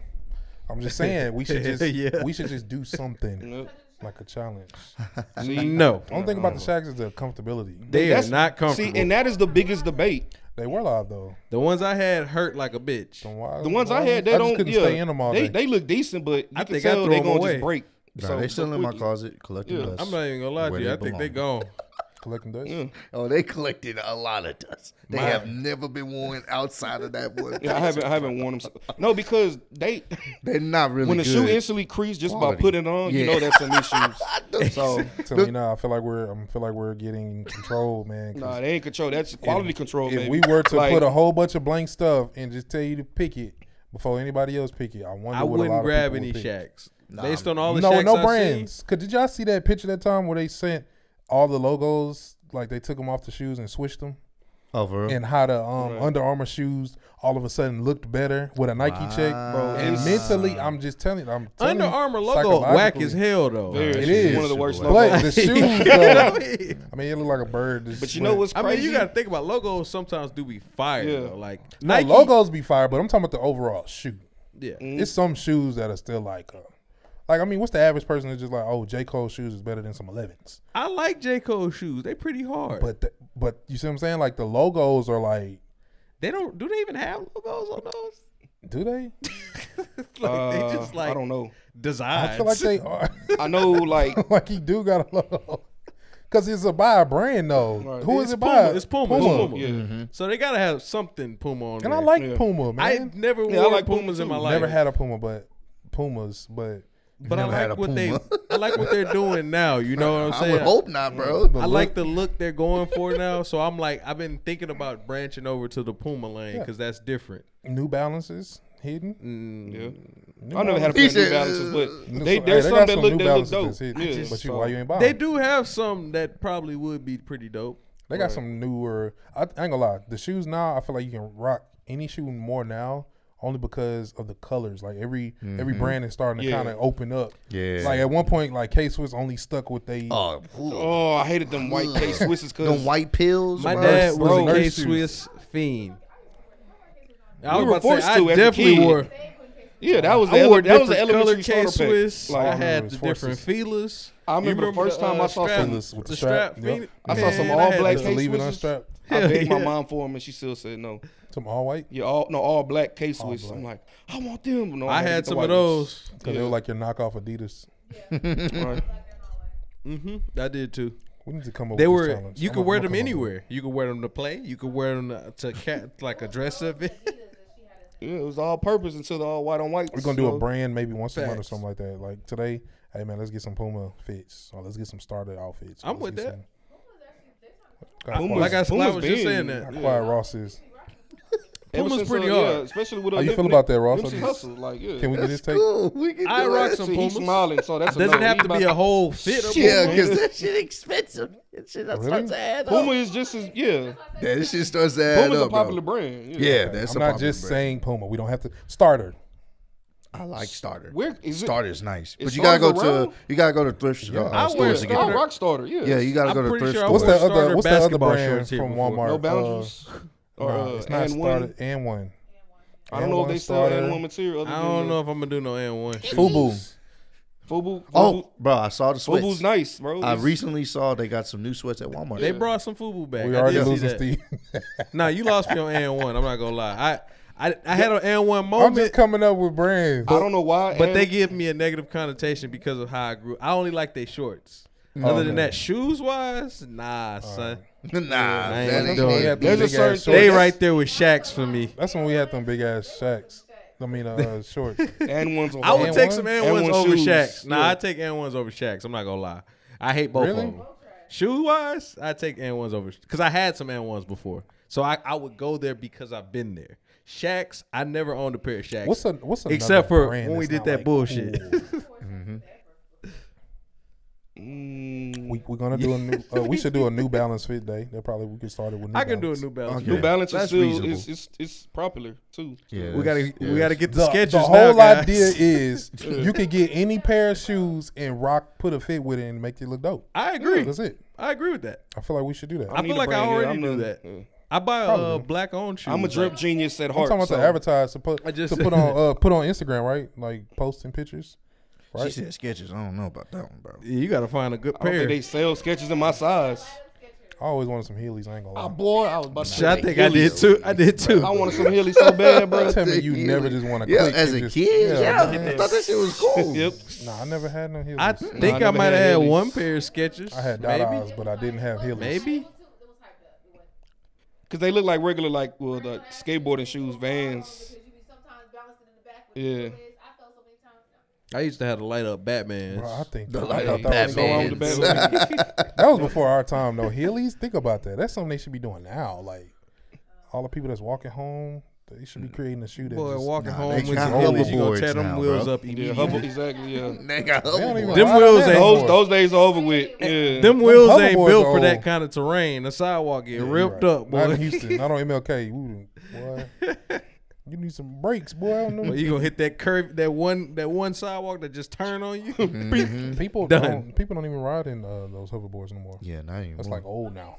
I'm just saying we should just Yeah. we should just do something You know? Like a challenge. See, no, Only thing about the Shaqs is the comfortability. they are That's- not comfortable. See, and that is the biggest debate. They were live though. the ones I had hurt like a bitch. So why, The ones I had, they I just don't. couldn't yeah, stay in them all they day. they look decent, but you I can think I tell threw they 'em gonna away. just break. Nah, so- they still so in my quickly. closet collecting Yeah. dust. I'm not even gonna lie Where to you. they I think they belong. gone. Collecting dust. Yeah. Oh, they collected a lot of dust. They My- have never been worn outside of that one. Yeah, I haven't I haven't worn them. No, because they They're not really when the good. shoe instantly creased just Quality. by putting it on, you know that's some issues. so Tell me now. I feel like we're I feel like we're getting control, man. 'cause nah, they ain't control. That's quality control. if baby. we were to Like, put a whole bunch of blank stuff and just tell you to pick it before anybody else pick it, I wonder I what a lot wouldn't of grab people any would Shaqs Nah, based on all the no, Shaqs no I brands. Cause did y'all see that picture that time where they sent all the logos, like they took them off the shoes and switched them, Oh, for and how the um, Right. Under Armour shoes all of a sudden looked better with a Nike check, bro. And It's- mentally, I'm just telling you, I'm telling Under Armour logo whack as hell though. very- it's one of the worst But But logos. the shoes, though, I mean, it looked like a bird. just But you know went- what's I mean, you got to think about logos. Sometimes do be fire Yeah. though. Like No, Nike logos be fire, but I'm talking about the overall shoe. Yeah, Mm. It's some shoes that are still like, uh, like I mean, what's the average person that's just like, oh, J Cole shoes is better than some 11s. I like J Cole shoes. They pretty hard. But the, but you see what I'm saying? Like the logos are like, they don't. Do they even have logos on those? do they? like Uh, they just like I don't know. designs. I feel like they are. I know, like like he do got a logo. Cause it's a by a brand though. Right. Who is It's it Puma. by? It's Puma. It's Puma. yeah. So they gotta have something Puma on And there. I like Yeah. Puma, man. I never Yeah, I wore like Puma Pumas in my life. never had a Puma, but Pumas, but but I like what they I like what they're doing now. You know what I'm I saying? would hope not, bro. I like the look they're going for now. So I'm like, I've been thinking about branching over to the Puma lane Yeah. because that's different. New Balances hidden. Mm, Yeah. New I never had a Balances- pair of New Balances, but New- they, hey, there's they some got that some look New that look dope. that's hidden, Yeah, but you, why you ain't buying? They do have some that probably would be pretty dope. They got Right. some newer. I, I ain't gonna lie. The shoes now, I feel like you can rock any shoe more now, only because of the colors. Like every every mm-hmm. brand is starting to Yeah. kind of open up. Yeah. Like at one point, like K Swiss only stuck with they. oh, Oh, I hated them white K Swisses because the white pills. My bro. dad was bro. a Nurse K shoes. Swiss fiend. I We was were about to forced say, to I definitely kid. wore. yeah, that was the ele- that was the elementary color K. Swiss. Like, oh, I remember had the different feelers. I remember You the remember first time I saw strap- some- Feelers uh, with the the strap, strap. yep. I saw Man, some I all had black the- Just leave it K-Swisses. unstrapped. I Hell begged my mom for them, and she still said no. Some all white Yeah, all no all black K Swiss. I'm like, I want them. No, I to had some of those. because they were like your knockoff Adidas. ones. Right. hmm I did too. We need to come up. They with this were. challenge. You I'm could wear them gonna up anywhere. You could wear them to play. You could wear them to, to cat like a dress up. Yeah, it was all purpose until the all white on white. We're gonna do a brand maybe once a month or something like that. Like today, hey man, let's get some Puma fits or let's get some starter outfits. I'm Let's with that. some- Got Pumas- like I, Pumas I was just saying that. got Yeah. quiet Ross's. Ever Puma's pretty uh, hard. Yeah, especially with a How you feel about that, Ross? Nipsey I Hussle, like yeah. Can we get his take? Cool. We can I do rock that. some See, he's Pumas. smiling, so that's a Doesn't have to be a whole fit. of Yeah, Puma. because that shit expensive. That shit that Really? starts to add up. Puma is just as yeah. That shit starts to add Puma's up. a popular bro. brand. Yeah, that's I'm a not just brand. saying Puma. We don't have to starter. I like starter. Where is it? Starter's nice, Is but you gotta go Starters to around? you gotta go to thrift store, Yeah. uh, I wear stores to get Star Starter. that. Rock Starter. Yeah. Yeah, you gotta I'm go to pretty thrift sure I store. What's wore that other? starter What's that other basketball brand shorts here from before. Walmart? No Uh, boundaries. or no, uh, it's not and starter. one. And one. I don't know if they sell starter. and one material. Other I don't the- know if I'm gonna do no N one. Fubu. Fubu. Oh, bro, I saw the sweats. Fubu's sweats. nice, bro. I It's- recently saw they got some new sweats at Walmart. They brought some Fubu back. We I already did see losing that. Steve. Nah, you lost me on N one. I'm not gonna lie. I I, I had an N one moment. I'm just coming up with brands. I don't know why. but and- they give me a negative connotation because of how I grew. I only like their shorts. Other than Okay. that, shoes wise, nah, son. nah, I ain't that ain't doing it. it. There's a certain- shorts. They right there with Shaqs for me. That's when we had them big ass Shaqs. I mean, uh, shorts. and ones I would And take some And N ones over shoes. Shaqs. Nah, Yeah. I take N ones over Shaqs. I'm not gonna lie. I hate both Really? of them. Shoe wise, I take N ones over because I had some N ones before, so I, I would go there because I've been there. Shaqs, I never owned a pair of Shaqs. What's a what's another Except for brand when we did that like, bullshit. cool? Mm, we we're gonna do a new. Uh, we should do a New Balance fit day. That probably we could start it with. New I can do a New Balance. Okay. New Balance is still reasonable. it's, it's it's popular too. Yeah, We gotta that's- we gotta get the, The, Skechers the now, whole guys. idea is you could get any pair of shoes and rock put a fit with it and make it look dope. I agree. That's it. I agree with that. I feel like we should do that. I I'm feel like I already I'm do that. yeah. I buy a Probably. black owned shoes. I'm a drip like- genius at heart. You talking about so the advertise to put I just- to put on uh, put on Instagram, right? Like posting pictures, She right? said Skechers. I don't know about that one, bro. Yeah, you gotta find a good I don't pair. think they sell Skechers in my size. I always wanted some Heelys. I ain't gonna lie. Ah, boy, I was about to Shit, I say think I did too. I did too. I wanted some Heelys so bad, bro. Tell me you Heelys. never just want to Yeah, click as a just- kid, yeah, I thought that shit was cool. Yep. Nah, I never had no Heelys. I I, think I, never might have had had one pair of Skechers. I had maybe. Dada's, but I didn't have Heelys. Maybe. Cause they look like regular, like well, the skateboarding shoes, Vans. Yeah. I used to have the light up Batman. Bro, I think The light up that was so wrong Batmans. with the Batman. that was before our time, though. Heelys, think about that. That's something they should be doing now. Like all the people that's walking home, they should be creating a shoe that Boy, just, walking Nah, home they with got some Heelys, you gonna hoverboards tear them now, wheels bro. up Yeah, immediately. Hubble, exactly. Yeah. They got They hoverboards. Them wheels ain't- Those those days are over with. Yeah. Them wheels ain't built for that kind of terrain. The sidewalk get Yeah, ripped right. up, Not in Houston, not on MLK. Ooh, boy, you need some brakes, boy. I don't know. Well, you gonna hit that curve, that one, that one sidewalk that just turn on you. Mm-hmm. people Done. don't. People don't even ride in uh, those hoverboards no more. Yeah, not anymore. That's like old now.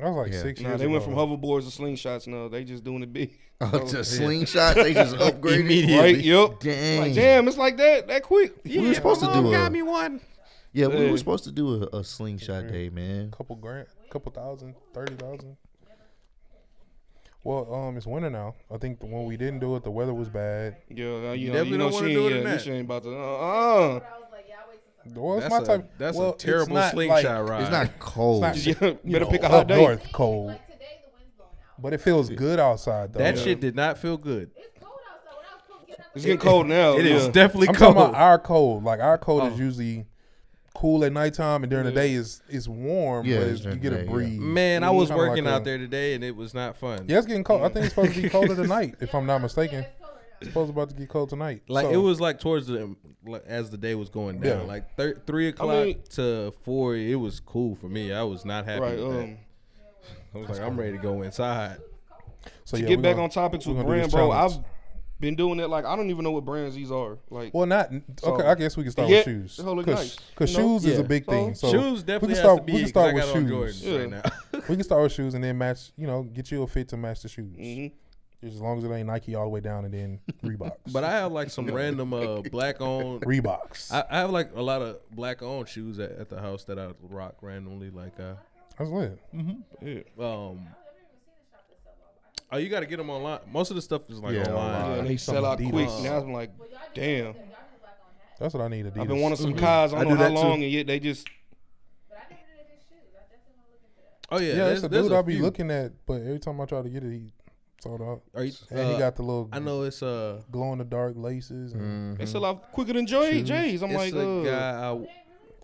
That was like Yeah. six Nah, years they went from hoverboards to slingshots. No, they just doing it big. oh, to slingshots. They just upgraded. Immediately. Right? Yep. Dang. Like, damn, it's like that that quick. we were supposed to do a. got me one. Yeah, we were supposed to do a, a slingshot day, man. couple grand, couple thousand, thirty thousand. Well, um, it's winter now. I think the, when we didn't do it, the weather was bad. Yeah, uh, you, know, definitely you know don't she wanna ain't, do it yeah, in that. shit ain't about to. Uh, uh. Well, That's my a, type. that's well, a terrible not slingshot like- ride. It's not cold. It's Yeah, you better know, pick a up hot day. north cold, but it feels good outside though. that Yeah. shit did not feel good. It's getting cold now. It is yeah. definitely I'm cold. talking about our cold. Like our cold Oh. is usually cool at nighttime, and during the day is is warm. Yeah, but it's it's, you get a day, yeah. breeze. Man, I was Kinda like working a- out there today and it was not fun. Yeah, it's getting cold. I think it's supposed to be colder tonight, if I'm not mistaken. It's supposed about to get cold tonight. Like So, it was like towards the like, as the day was going down, Yeah. like thir- three o'clock mean- to four. It was cool for me. I was not happy. Right. with that. Um, I was like, I'm ready to go inside. So to yeah, get back gonna- on topics with gonna brand, bro. challenge. I've been doing it. Like I don't even know what brands these are. Like Well, not okay. I guess we can start Yeah, with shoes. they all look Cause, nice, 'cause you know? shoes is a big So, thing. So shoes definitely we can has start. to be. we can 'cause start with shoes. Jordans right now. we can start with shoes and then match. You know, get you a fit to match the shoes. mhm. Just as long as it ain't Nike all the way down and then Reeboks. But I have like some random uh, black owned. Reeboks. I, I have like a lot of black owned shoes at, at the house that I rock randomly. Like, uh, That's lit. yeah. um, oh, you got to get them online. Most of the stuff is like Yeah, online. Yeah, I they sell out Adidas. quick. Now I'm like, damn. That's what I need. Adidas. I've been wanting some Mhm. cars. I I don't do know how that too. long, and yet they just Oh yeah, Yeah, there's, that's a there's dude a I be few. looking at, but every time I try to get it, he sold out. Are you, And he uh, got the little I know it's uh, glow in the dark laces. And they sell out quicker than Jay J's. I'm it's like, a uh, guy. I,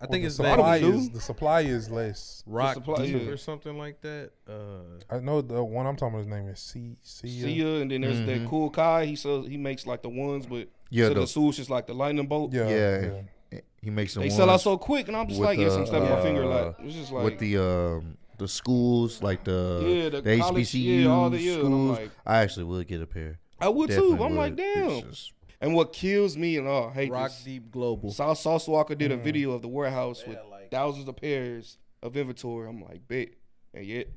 I think the his supply is the supply is less. Rock supply, yeah. or something like that. Uh, I know the one I'm talking about. His name is C C. Sia, and then there's that cool Kai. He sells, he makes like the ones, but Yeah, instead of the- the swoosh is like the lightning bolt. Yeah, Yeah, yeah. he makes them. They sell out ones so quick, and I'm just with like, yes, the, I'm stepping my finger. uh, Like it's just like with the um the schools like the Yeah, the the, college- HBCU yeah, all the- yeah, schools. like- I actually would get a pair. I would Definitely too. I'm would. like, damn. Just- And what kills me, and oh, I hate Rock this. Deep Global. South Sauce Walka did a Mm. video of the warehouse with like- thousands of pairs of inventory. I'm like, bet, and yet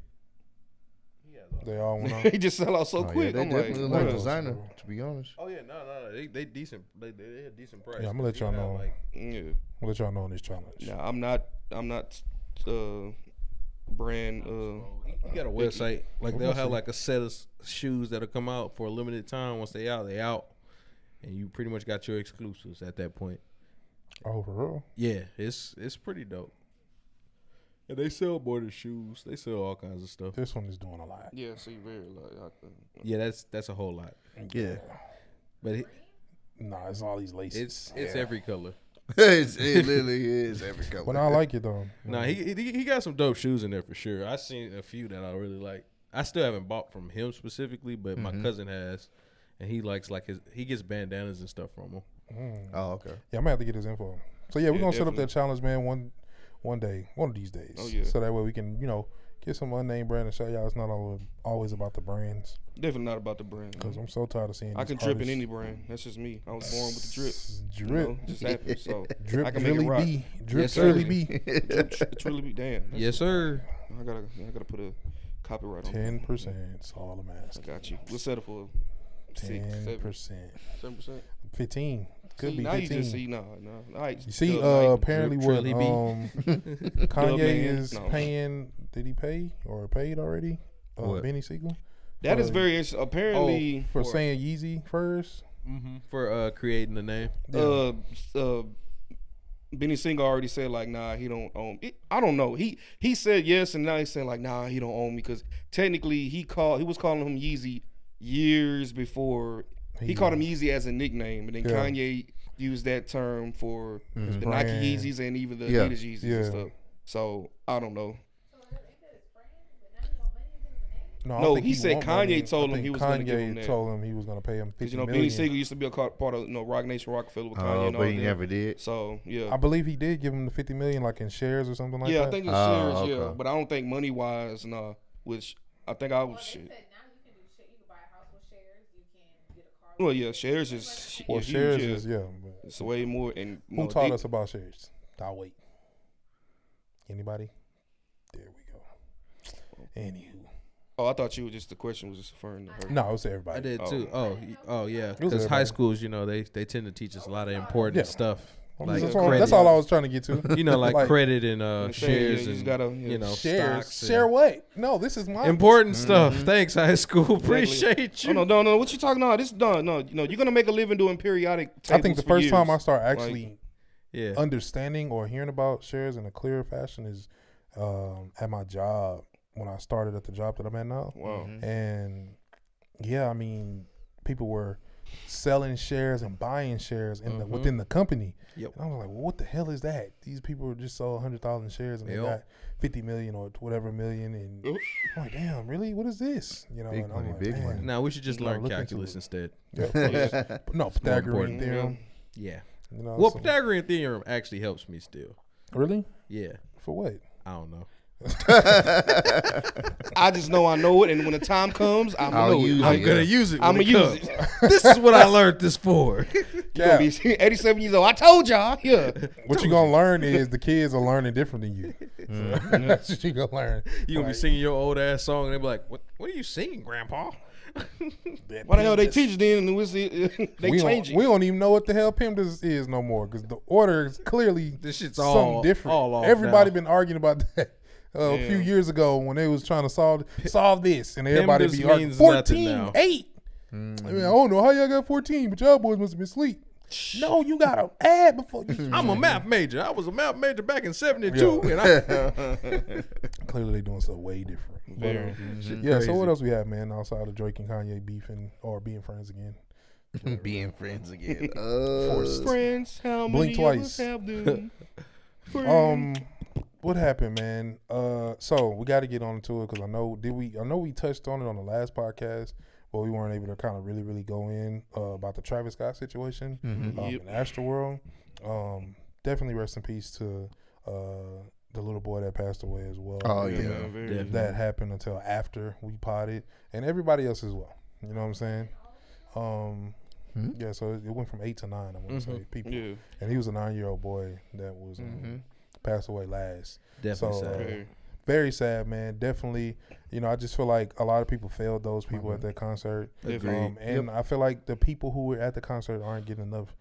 They all went out. they just sell out so oh, yeah, quick. they I'm like, definitely look like designer. bro? To be honest, Oh yeah, no, no, no. They they decent. They they, they a decent price. Yeah, I'ma let y'all know. Like, yeah. I'm gonna let y'all know on this challenge. Nah, I'm not. I'm not. Uh, brand. Uh, you got a website. Like they'll have like a set of shoes that'll come out for a limited time. Once they out, they out, and you pretty much got your exclusives at that point. Oh, for real? Yeah, it's it's pretty dope. And they sell more than shoes. They sell all kinds of stuff. This one is doing a lot. yeah. See, very like. I, Yeah, that's that's a whole lot. yeah, But it, Nah, it's all these laces. it's it's every color. it's, it literally is every color. But I like it though. Nah, he, he he got some dope shoes in there for sure. I seen a few that I really like. I still haven't bought from him specifically, but my cousin has, and he likes like his he gets bandanas and stuff from him. Mm. Oh, okay. Yeah, I'm gonna have to get his info. So yeah, we're Yeah, gonna set up definitely. that challenge, man. One, one day, one of these days. Oh, yeah. So that way we can, you know, get some unnamed brand and show y'all it's not always, always about the brands. definitely not about the brand. Cause I'm so tired of seeing. I can drip in any brand. That's just me. I was born with the drip. Drip, You know, just happens. So drip, I can make it really rock. be, drip, Yes, sir. really be. It's really be damn. That's- Yes, sir. I gotta. I gotta put a copyright on. Ten percent. That's all I'm I asking. got you. We'll settle for six, Ten seven, percent. seven percent. Fifteen. Could see, be now you just see fifteen. no, no. All right, You see, uh, Knight. apparently what um, Kanye is No. paying. Did he pay or paid already? Uh, What? Beanie Sigel that is uh, very interesting. Apparently, for For- saying Yeezy first. Mm-hmm. For uh creating the name. uh, uh, Beanie Sigel already said like, nah, he don't own. It, I don't know. He he said yes, and now he's saying like, nah, he don't own me because technically he called he was calling him Yeezy years before. He, He- called him Yeezy as a nickname, and then Yeah. Kanye used that term for mm-hmm. the Nike Brand. Yeezys and even the Yeah. Adidas Yeezys Yeah. and stuff. So I don't know. No, No, think he said Kanye money. told him he was gonna give him that. told him he was going to pay him Because you know million. Beanie Sigel used to be a part of you know Roc Nation Roc-A-Fella with Kanye Oh, and all but he that. never did. So yeah, I believe he did give him the fifty million, like in shares or something like yeah, that. Yeah, I think it's Oh, shares, yeah, but I don't think money wise, nah. Which I think I was shit. Well, yeah, shares is sh- well, huge, shares yeah. is yeah. But It's way more. And you who know, taught they- us about shares? I'll wait. Anybody? There we go. Anywho, Oh, I thought you were just the question was just referring to her. no, it was everybody. I did Oh. too. Oh, y- oh yeah. Because high schools, you know, they they tend to teach us a lot of important Yeah. stuff, I'm like that's, all, that's all I was trying to get to. You know, like, Like- credit and uh, I'm saying, yeah, shares you just and gotta, yeah. you know shares. stocks. Share what? No, this is my Important stuff. Thanks, high school. Appreciate you. Oh no, no, no! What you talking about? This done. No, no, you're gonna make a living doing periodic. I think the tables for first time I start actually Yeah. understanding or hearing about shares in a clearer fashion is um, at my job when I started at the job that I'm at now. Wow. And yeah, I mean, people were selling shares and buying shares in the mm-hmm. within the company. Yep. And I was like, well, what the hell is that? These people just sold hundred thousand shares and Yep. they got fifty million or whatever million, and I'm like, damn, really? What is this? You know, Big and money, I'm like, big money. Now we should just You learn look calculus instead. Yeah, of course. But no, Pythagorean important. theorem. Yeah. You know, Well, so- Pythagorean theorem actually helps me still. really? Yeah. For what? I don't know. I just know I know it, and when the time comes, I'm I'll gonna know use it. it, I'm yeah. gonna use it. I'm gonna use it. this is what I learned this for. You're gonna be 87 years old. I told y'all. Yeah. What you gonna learn is the kids are learning different than you. Mm-hmm. So that's what you gonna learn. you gonna be singing your old ass song, and they be like, "What? What are you singing, Grandpa?" Why the hell they teach then? And we see, they we change don't, it. we don't even know what the hell PEMDAS is no more because the order is clearly This shit's something all- different. all off Everybody now. been arguing about that uh, a few years ago when they was trying to solve solve this, and everybody be arguing 14, now. 8. I, mean, I don't know how y'all got 14, but y'all boys must have been asleep. No, you gotta add before you. I'm a math major. I was a math major back in '72, and I, Clearly, they doing stuff way different. But, um, yeah. So what else we have, man? Outside of Drake and Kanye beefing or being friends again. Being friends again. Uh, Friends, how Blink many us twice. have them? Um, what happened, man? Uh, so we got to get on to it because I know did we? I know we touched on it on the last podcast, but we weren't able to kind of really, really go in uh, about the Travis Scott situation um, Yep. in Astroworld. Um, definitely rest in peace to uh, the little boy that passed away as well. Oh, I yeah. think very. Definitely. that happened until after we potted, and everybody else as well. You know what I'm saying? Um, Hmm? yeah. So it, it went from eight to nine. I want to say people, Yeah. and he was a nine year old boy that was um, passed away last definitely So, sad. uh, Very. very sad, man. Definitely, you know, I just feel like a lot of people failed those people at that concert. Agreed. Um, and I feel like the people who were at the concert aren't getting enough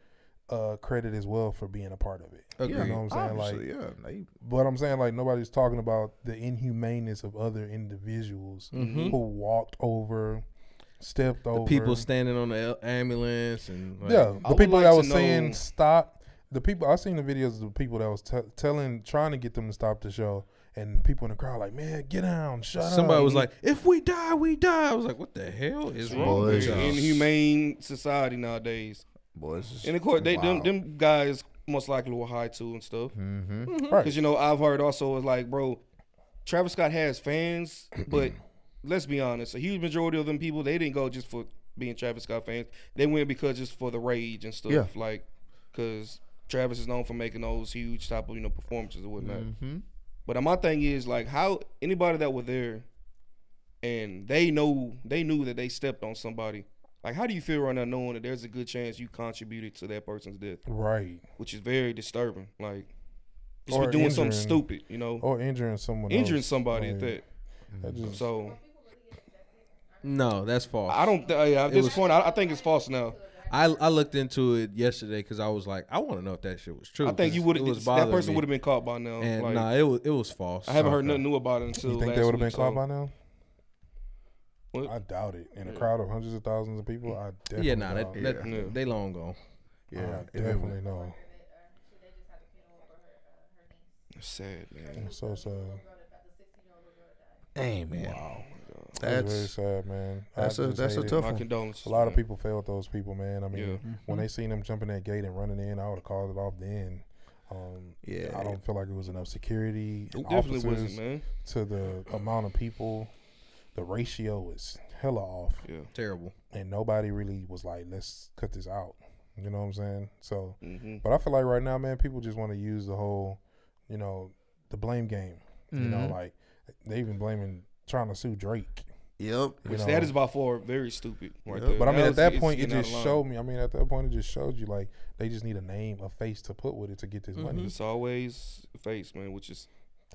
uh, credit as well for being a part of it. Agreed. You know what I'm saying? Like, yeah. They, but I'm saying like nobody's talking about the inhumaneness of other individuals Mhm. who walked over, stepped The over. people standing on the ambulance and like, yeah, the people like that to was saying stop. The people I seen the videos of the people that was t- telling, trying to get them to stop the show, and people in the crowd like, man, get down, shut up. Somebody was like, "If we die, we die." I was like, "What the hell is wrong Boy, with Very y'all?" inhumane society nowadays. boys. it's And of course, they them wild. them guys most likely were high too and stuff. Mhm. right. Because you know, I've heard also is like, bro, Travis Scott has fans, but let's be honest, a huge majority of them people they didn't go just for being Travis Scott fans. They went because just for the rage and stuff. Yeah. Like, because Travis is known for making those huge type of you know performances and whatnot. Mhm. But my thing is like, how anybody that were there, and they know they knew that they stepped on somebody. Like, how do you feel right now knowing that there's a good chance you contributed to that person's death, right, which is very disturbing. Like, just Or for doing something stupid, you know, or injuring someone, injuring else. somebody Like, at that. that just- So No, that's false. I don't. Th- yeah, at this was- point, I, I think it's false now. I I looked into it yesterday because I was like, I want to know if that shit was true. I think you would it was that person would have been caught by now. And like, nah, it was it was false. I haven't heard nothing new about it until You think last they would have been caught so- by now? What? I doubt it. In a crowd of hundreds of thousands of people, I definitely Yeah, nah, doubt that, it. that, Yeah. they long gone. Yeah, uh, if it definitely know. It's sad, man. It's so sad. Hey man, That's very sad, man. That's a that's a hate it. tough My one. condolences. A lot of people failed those people, man. I mean, Yeah. when they seen them jumping that gate and running in, I would have called it off then. Um, Yeah. I don't feel like it was enough security It definitely officers wasn't, man. to the amount of people. The ratio was hella off, Yeah. Terrible. and nobody really was like, "Let's cut this out." You know what I'm saying? So, hmm but I feel like right now, man, people just want to use the whole, you know, the blame game. You know, Mhm. like they even blaming trying to sue Drake. Yep. Which know? that is by far very stupid. Right Yeah. there. But I mean, Now at that point, it just showed me. I mean, at that point, it just showed you like they just need a name, a face to put with it to get this money. It's always face, man, which is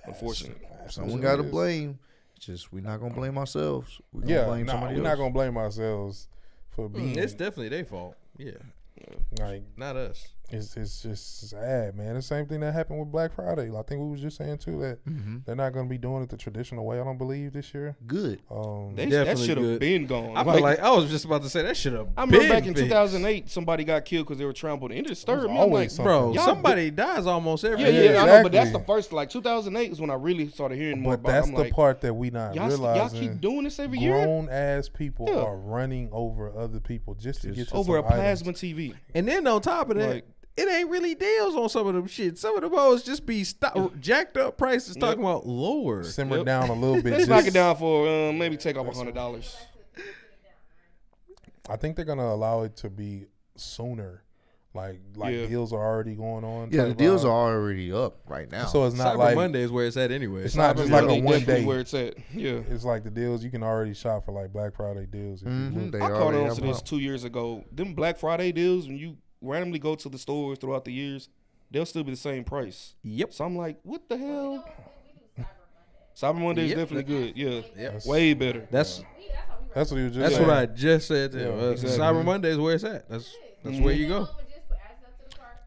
unfortunate. That's Someone got to blame. Just we're not gonna blame ourselves. We're gonna Yeah, blame nah, somebody we're else. not gonna blame ourselves for being Mm, it's definitely their fault. Yeah, like not us. It's it's just sad, man. The same thing that happened with Black Friday. I think we was just saying too that Mm-hmm. they're not going to be doing it the traditional way. I don't believe this year. Good. Um, They, that should have been gone. I feel like I was just about to say that should have. I remember back in 2008, somebody got killed because they were trampled. And it disturbed me. I'm always like, bro. Y'all Somebody dies almost every yeah, yeah, year. yeah, I know, but that's the first. Like 2008 is when I really started hearing more but about. it. that's I'm the like, part that we not y'all, y'all keep doing this every year Grown ass people Yeah. are running over other people just to get to over a some items. plasma TV. And then on top of that, Like- it ain't really deals on some of them shit. Some of them hoes just be sto- jacked up prices talking about lower. Simmer Yep. down a little bit. Let's knock it down for um, maybe take off a hundred dollars. I think they're gonna allow it to be sooner. Like like Yeah. deals are already going on. Yeah, the deals vibe. are already up right now. So it's not Cyber like Monday is where it's at anyway. it's not just Cyber like a one day. where it's at. Yeah. It's like the deals you can already shop for like Black Friday deals. If you Mhm, they I caught already on to this two years ago. Them Black Friday deals, when you randomly go to the stores throughout the years, they'll still be the same price. Yep. So I'm like, what the hell? Cyber Monday is Yep. definitely good. Yeah. Yep. Way better. That's That's what he was just that's saying. what I just said. To. Yeah, Uh, exactly. Cyber Monday is where it's at. That's that's where you go.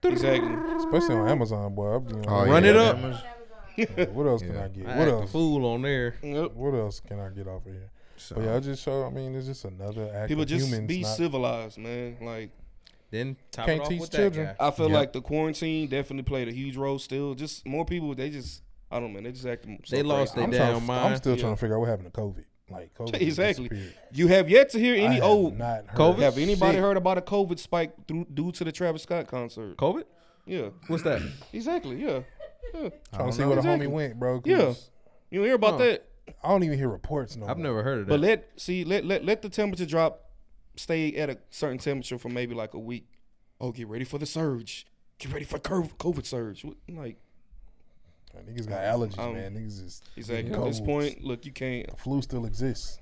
Exactly. Especially on Amazon, boy. I'm being Oh, like, Run yeah, it up. them- What else can I get? I What act else? fool on there. Yep. What else can I get off of here? So, But yeah, I just show. I mean, it's just another act People of just humans. be not, civilized, man. Like Then top Can't it off teach with children. that guy. I feel Yep. like the quarantine definitely played a huge role. Still, just more people. They just I don't know, man. They just acting. So They lost crazy. I'm, They trying, damn mind. I'm still Yeah. trying to figure out what happened to COVID. Like COVID just Exactly. disappeared. You have yet to hear I any have old. not heard COVID? Have anybody shit. heard about a COVID spike through, due to the Travis Scott concert? COVID? Yeah, What's that? exactly. Yeah, yeah. Trying don't to see know. where the Exactly. homie went, bro. 'cause Yeah. You don't hear about Huh. that. I don't even hear reports no I've more. never heard of that. But let see let let let the temperature drop, stay at a certain temperature for maybe like a week. Oh, get ready for the surge. Get ready for curve COVID surge. What- Like Niggas got allergies, Um, man. Niggas is exactly getting at this point. Look, you can't. The flu still exists.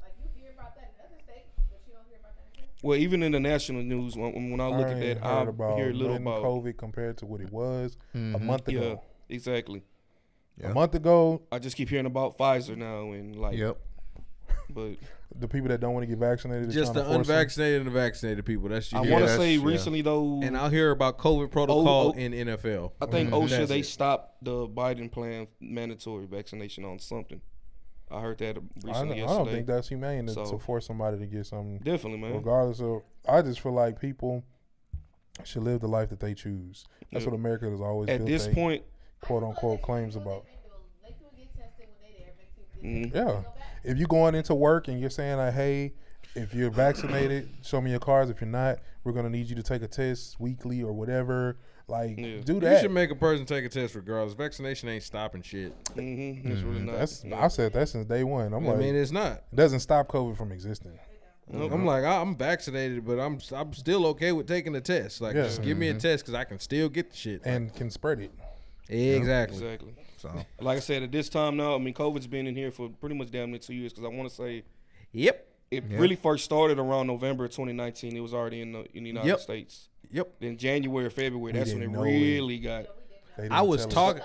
Like you hear about that in other states, but you don't hear about that in Texas. Well, even in the national news, when, when I look at that, heard I about hear little nothing about. COVID compared to what it was a Mhm. month ago. Yeah, exactly. Yeah. A month ago, I just keep hearing about Pfizer now and like, Yep. But the people that don't want to get vaccinated, is just the trying to force them. unvaccinated and the vaccinated people. That's you. I want to that. say that's- yeah. recently though, And I'll hear about COVID protocol oh. in NFL. I think Mhm. OSHA they it. stopped the Biden plan mandatory vaccination on something. I heard that I recently don't, I don't think that's humane to, So- to force somebody to get something, Definitely, man. regardless of. I just feel like people should live the life that they choose. That's Yeah. what America has always At built this they point, quote unquote claims about. They do get tested when they there. Make people mhm. Yeah. If you're going into work and you're saying like, hey, if you're vaccinated, show me your cards. If you're not, we're gonna need you to take a test weekly or whatever. Like, Yeah. do that. You should make a person take a test regardless. Vaccination ain't stopping shit. Mhm. It's really not. That's Yeah. I said that since day one. I'm I like, mean, it's not. it doesn't stop COVID from existing. Nope. I'm like, I- I'm vaccinated, but I'm I'm still okay with taking the test. Like, Yeah. just give me a test because I can still get the shit. Like, and can spread it. exactly. exactly. So Like I said, at this time now, I mean, COVID's been in here for pretty much damn near two years. Because I want to say Yep. it Yeah. really first started around November 2019. It was already in the in the United Yep. States. Yep. Then January, February, We that's when it didn't it. really got. I was talking.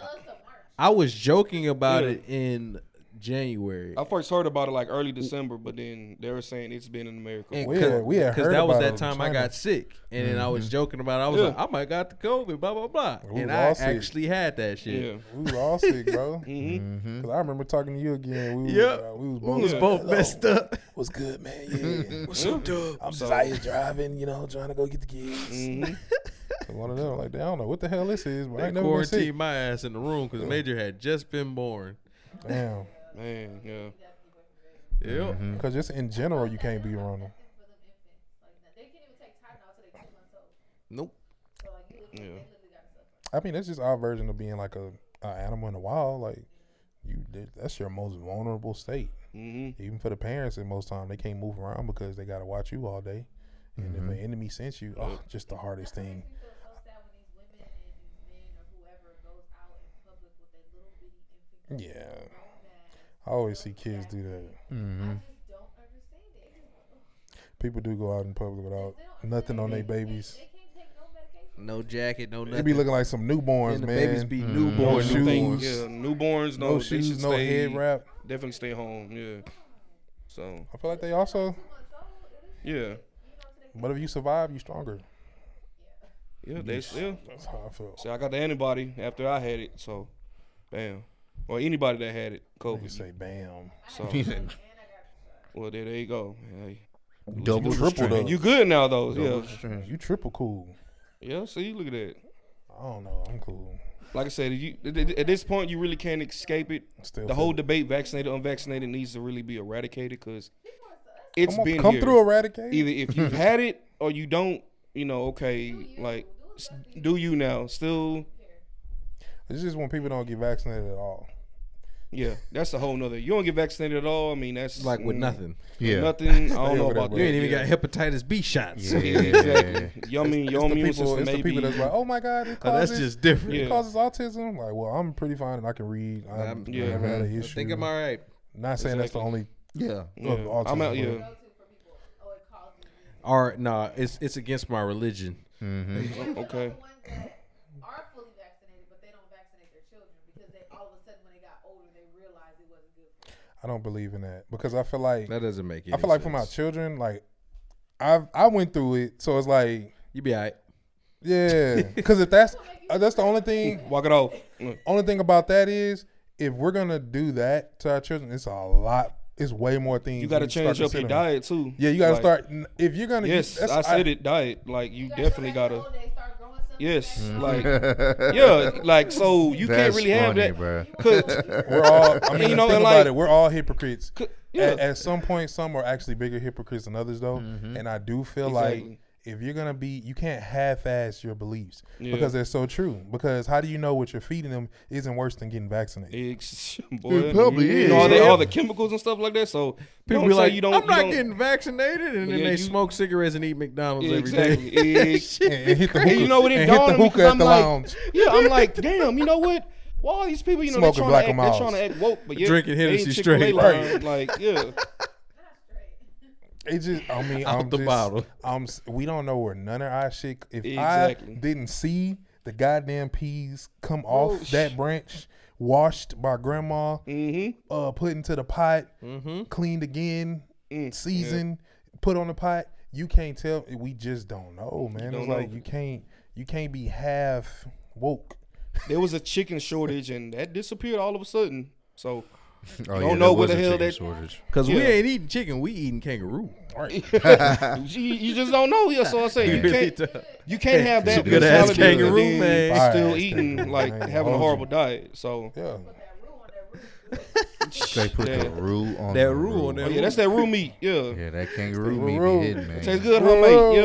I was joking about Yeah. it in January. I first heard about it like early December, but then they were saying it's been in America. And We had- we had heard that was that it in time I got sick, and then I was joking about. it. I was Yeah. like, I might got the COVID, blah blah blah, We and I sick. actually had that shit. yeah. We was all sick, bro. Mm-hmm. Cause I remember talking to you again. We was, Yep. uh, we was We both, was both messed up. What's good, man? Yeah. What's up, Doug? I'm So- just out here driving, you know, trying to go get the kids. Mhm. One of them, like, I don't know what the hell this is, but I They ain't never been quarantined my ass in the room because Major had just been born. Damn. Man, yeah. Yep. Because just in general, you can't be around them. for them infants. Like that. They can't even take Tylenol till they two months old. Nope. So like you literally, Yeah. they literally gotta suffer. I mean, that's just our version of being like a, a animal in the wild. Like, you, that's your most vulnerable state. hmm Even for the parents, and most time they can't move around because they got to watch you all day. And if an enemy sense you, oh, just the hardest thing. You feel so sad when these women and these men or whoever goes out in public with their little bitty infant Yeah, grown man. I always see kids do that. Mm-hmm. I just don't it. People do go out in public without nothing on their babies. They no jacket, no nothing. They be looking like some newborns, and the man. babies be Mm. newborn, No newborn. shoes. Yeah, newborns, no, no shoes, no stay, head wrap. Definitely stay home. Yeah. So I feel like they also, yeah, but if you survive, you stronger. Yeah, they still. That's how I felt. See, I got the antibody after I had it, so bam. Or anybody that had it, COVID. say bam. So, well, there, there you go. Hey, Double Triple though. you good now though? Double Yeah, strength. You triple cool. yeah. See, look at that. I don't know. I'm cool. Like I said, you at- this point you really can't escape it. Still The whole debate, vaccinated, unvaccinated, needs to really be eradicated because it's come, been come here. through eradicate. Either if you've had it or you don't, you know, okay, like do you now? Still, It's just when people don't get vaccinated at all. yeah, that's a whole nother. You don't get vaccinated at all. I mean, that's Like with mm, nothing. Yeah. nothing. I don't know about bro. that. You ain't even yeah. got hepatitis B shots. Yeah. Yeah, exactly. Your, immune- your It's the immune people, system it's may the people that's like, oh my god, it Oh, that's just different. it Yeah. causes autism. Like, well, I'm pretty fine and I can read. I've I'm- yeah. never had an I issue. think I'm all right. Not saying that's the only. Yeah. yeah. autism, I'm out. Yeah, Go to for people. It causes. you- All right, nah, it's it's against my religion. Mm-hmm. Okay. the ones that are fully vaccinated, but they don't vaccinate their children because they all of a sudden when they got older they realized it wasn't good. For them. I don't believe in that because I feel like That doesn't make any I feel like for my children, like I I went through it, so it's like You be all right. yeah. Because if that's uh, that's the only thing walk it off. Only thing about that is if we're gonna do that to our children, it's a lot. It's way more things. You got to change up your diet too. Yeah, you got to Like, start. If you're gonna, Yes, that's- I said it. Diet. Like you You got definitely gotta. Yes, things. like yeah, like so you can't That's really have funny, that. bro. 'cause- We're all. I mean, you know, think and about like- it. We're all hypocrites. c- At, yeah, at some point, some are actually bigger hypocrites than others, though. Mm-hmm. And I do feel like Exactly. If you're gonna be, you can't half-ass your beliefs Yeah. because they're so true. Because how do you know what you're feeding them isn't worse than getting vaccinated? Ex- boy, It probably you is. know all the, all the chemicals and stuff like that. So People don't be like, you don't. I'm you not don't- getting vaccinated, and then they you- smoke cigarettes and eat McDonald's Yeah, every day. exactly. Ex- and, and hit the And you know what it and hit dawned the on me hookah 'cause at I'm the like- lounge. Yeah, I'm like, damn. You know what? Well, all these people, you know, Smoking they're trying, and to act, they're trying to act woke, but yet Drinking they ain't Hennessy straight. line. Like, yeah, That's straight. It just, I mean, Out I'm the just, bottle. I'm, we don't know where none of our shit. If Exactly. I didn't see the goddamn peas come off sh- that branch, washed by grandma, mm-hmm. uh, put into the pot, Mm-hmm. cleaned again, Mm, seasoned, put on the pot. You can't tell. We just don't know, man. don't It's like you can't, you can't be half woke. There was a chicken shortage, and that disappeared all of a sudden. So Oh, Don't yeah, know what the hell that- shortage. Cause we ain't eating chicken, we eating kangaroo. you, you just don't know. Yeah, so I say you can't. You can't have that good ass mentality and kangaroo, man. Fire Still eating like having a horrible diet. So Yeah, that roux on that roux. They put Yeah. the roux on That the roux on oh, that yeah, that's that roux meat. Yeah, Yeah, that kangaroo meat roux. be hitting, man. tastes good, homemade.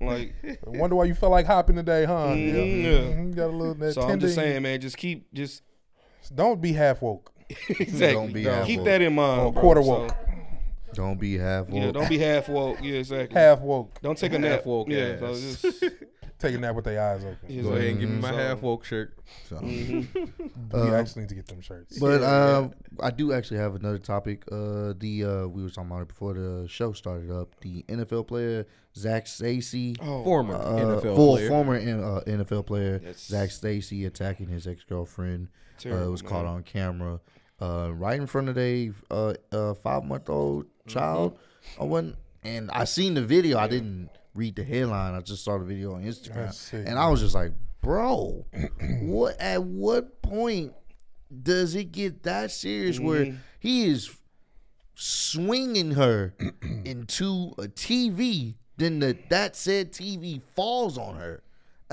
Yeah, like I wonder why you felt like hopping today, huh? Mhm, yeah. yeah. Mhm, got a little that so. I'm just saying, man. Just keep just Don't be half woke. Exactly. Don't be Don't. half keep woke. that in mind. Or bro. quarter So, woke. Don't be half woke. yeah, don't be half woke. Yeah, exactly. Half woke. Don't take a Half nap. woke Yeah, ass. so just Taking nap with their eyes open. Go ahead and give me my So- half woke shirt. So. mhm. we Uh, actually need to get them shirts. But uh, I do actually have another topic. Uh, the uh, we were talking about it before the show started up. The NFL player Zac Stacy, Oh, Former uh, NFL full player. former uh, NFL player Yes. Zac Stacy attacking his ex girlfriend. Uh, it was caught on camera, uh, right in front of a uh, uh, five month old child. I wasn't, and I seen the video. I didn't read the headline. I just saw the video on Instagram, sick, and I was just like, "Bro, what? At what point does it get that serious where he is swinging her into a TV? Then the that said TV falls on her,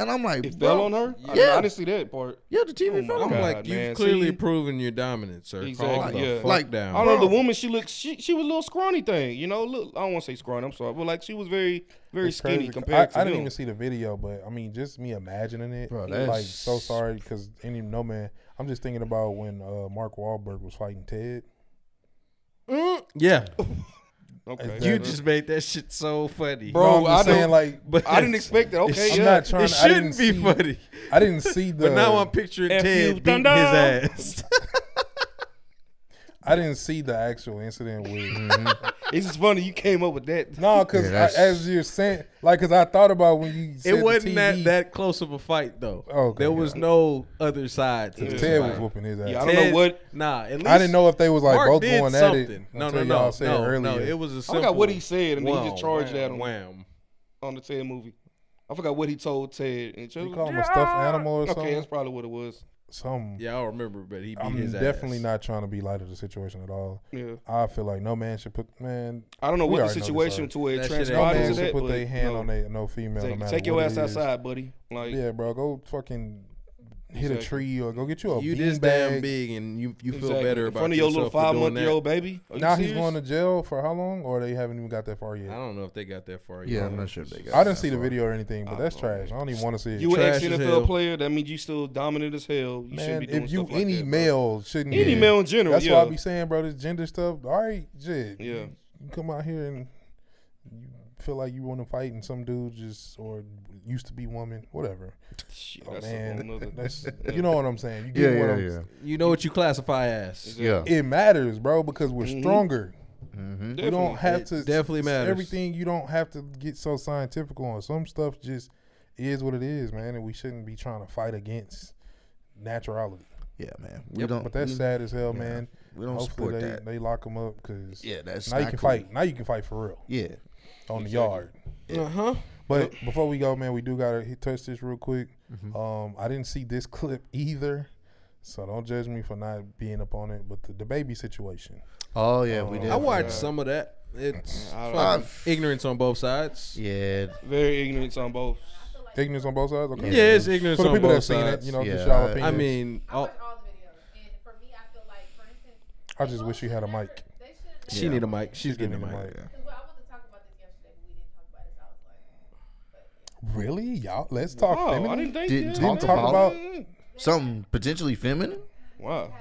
and I'm like, It bro, fell on her. I, Yeah. I didn't see that part. Yeah, the TV Oh fell I'm her. like, you've man. clearly See? proven your dominance, sir. Calm Exactly, the yeah. fuck Like, down. I don't know. The woman, she looks, she she was a little scrawny thing, you know. Look, I don't want to say scrawny. I'm sorry, but like she was very very It's skinny crazy. compared I, to I didn't him. even see the video, but I mean, just me imagining it. Bro, like, so sorry because any no man. I'm just thinking about when uh, Mark Wahlberg was fighting Ted. Mm, yeah, Okay, You you just made that shit so funny, Bro, no, I'm I saying don't- like, But I didn't expect that. Okay, I'm yeah. not trying. it shouldn't be see, funny. I didn't see the. But now I'm picturing F you, Ted beating his ass. I didn't see the actual incident with. Mm-hmm. It's just funny you came up with that. No, because Yeah, as you're saying, like, because I thought about when you. Said it wasn't the that TV, that close of a fight though. Okay, there was no other side to this Ted fight. was whooping his ass. Yeah, I don't know what- Nah, at least I didn't know if they was like Mark both did going at it. No, no, until no, y'all said no, earlier. no. It was a I simple. forgot what he said, and then he just charged wham, at him Wham. on the Ted movie. I forgot what he told Ted. And He called him a stuffed animal or Okay, something. Okay, that's probably what it was. Some. Yeah, I don't remember, but he beat I'm his definitely ass. not trying to be light of the situation at all. Yeah, I feel like no man should put man. I don't know what the already know this situation to where it That shit ain't No man should put their hand no. on their no female. no Take, matter take your what ass it is. outside, buddy. Like, Yeah, bro, go fucking hit a tree or go get you a You bean this damn big, and you you feel better in about front of your little five month year old baby. Are you Now he's going to jail for how long? Or they haven't even got that far yet. I don't know if they got that far. Yeah, yet. I'm not sure if they got. I didn't see the far. video or anything, but that's know. trash. I don't even want to see it. You an ex NFL player. That means you still dominant as hell. You shouldn't Man, be doing if you stuff like any that, bro. male shouldn't any be- male in general, That's yeah. why I be saying, bro, this gender stuff. All right, shit. Yeah. You come out here and you feel like you want to fight, and some dude just or used to be woman, whatever. Shit, Oh, that's man, that's Yeah. you know what I'm saying. You Yeah, what yeah, I'm yeah. You know what you classify as. Yeah. It matters, bro, because we're Mhm. stronger. Mm-hmm. You don't have It to definitely matters. Everything you don't have to get so scientific on. Some stuff just is what it is, man, and we shouldn't be trying to fight against naturality. Yeah, man. We Yep, don't. But that's we, sad as hell, yeah. man. we don't Hopefully support they, that. they lock them up because Yeah, that's now you can cool. fight. Now you can fight for real Yeah. on the Exactly. yard. Uh huh. But before we go, man, we do gotta hit, touch this real quick. Mm-hmm. Um, I didn't see this clip either, so don't judge me for not being up on it. But the, DaBaby situation. Oh yeah, we Oh, did. I watched Yeah. some of that. It's I don't fucking know. ignorance on both sides. Yeah. Very ignorance on both. Ignorance on both sides. Okay. Yeah, it's ignorance For the on people both that seen it, you know, just Yeah, y'all I- opinions. I mean, I all, all the videos, and for me, I feel like, instance, I just wish you had a mic. She Yeah. need a mic. She's do getting a a mic. mic. Because well, I wanted to talk about this yesterday, but we didn't talk about it. So I was like, but, Really, y'all? Let's talk. Oh, I didn't think Didn't that. talk about- Something potentially feminine. Wow.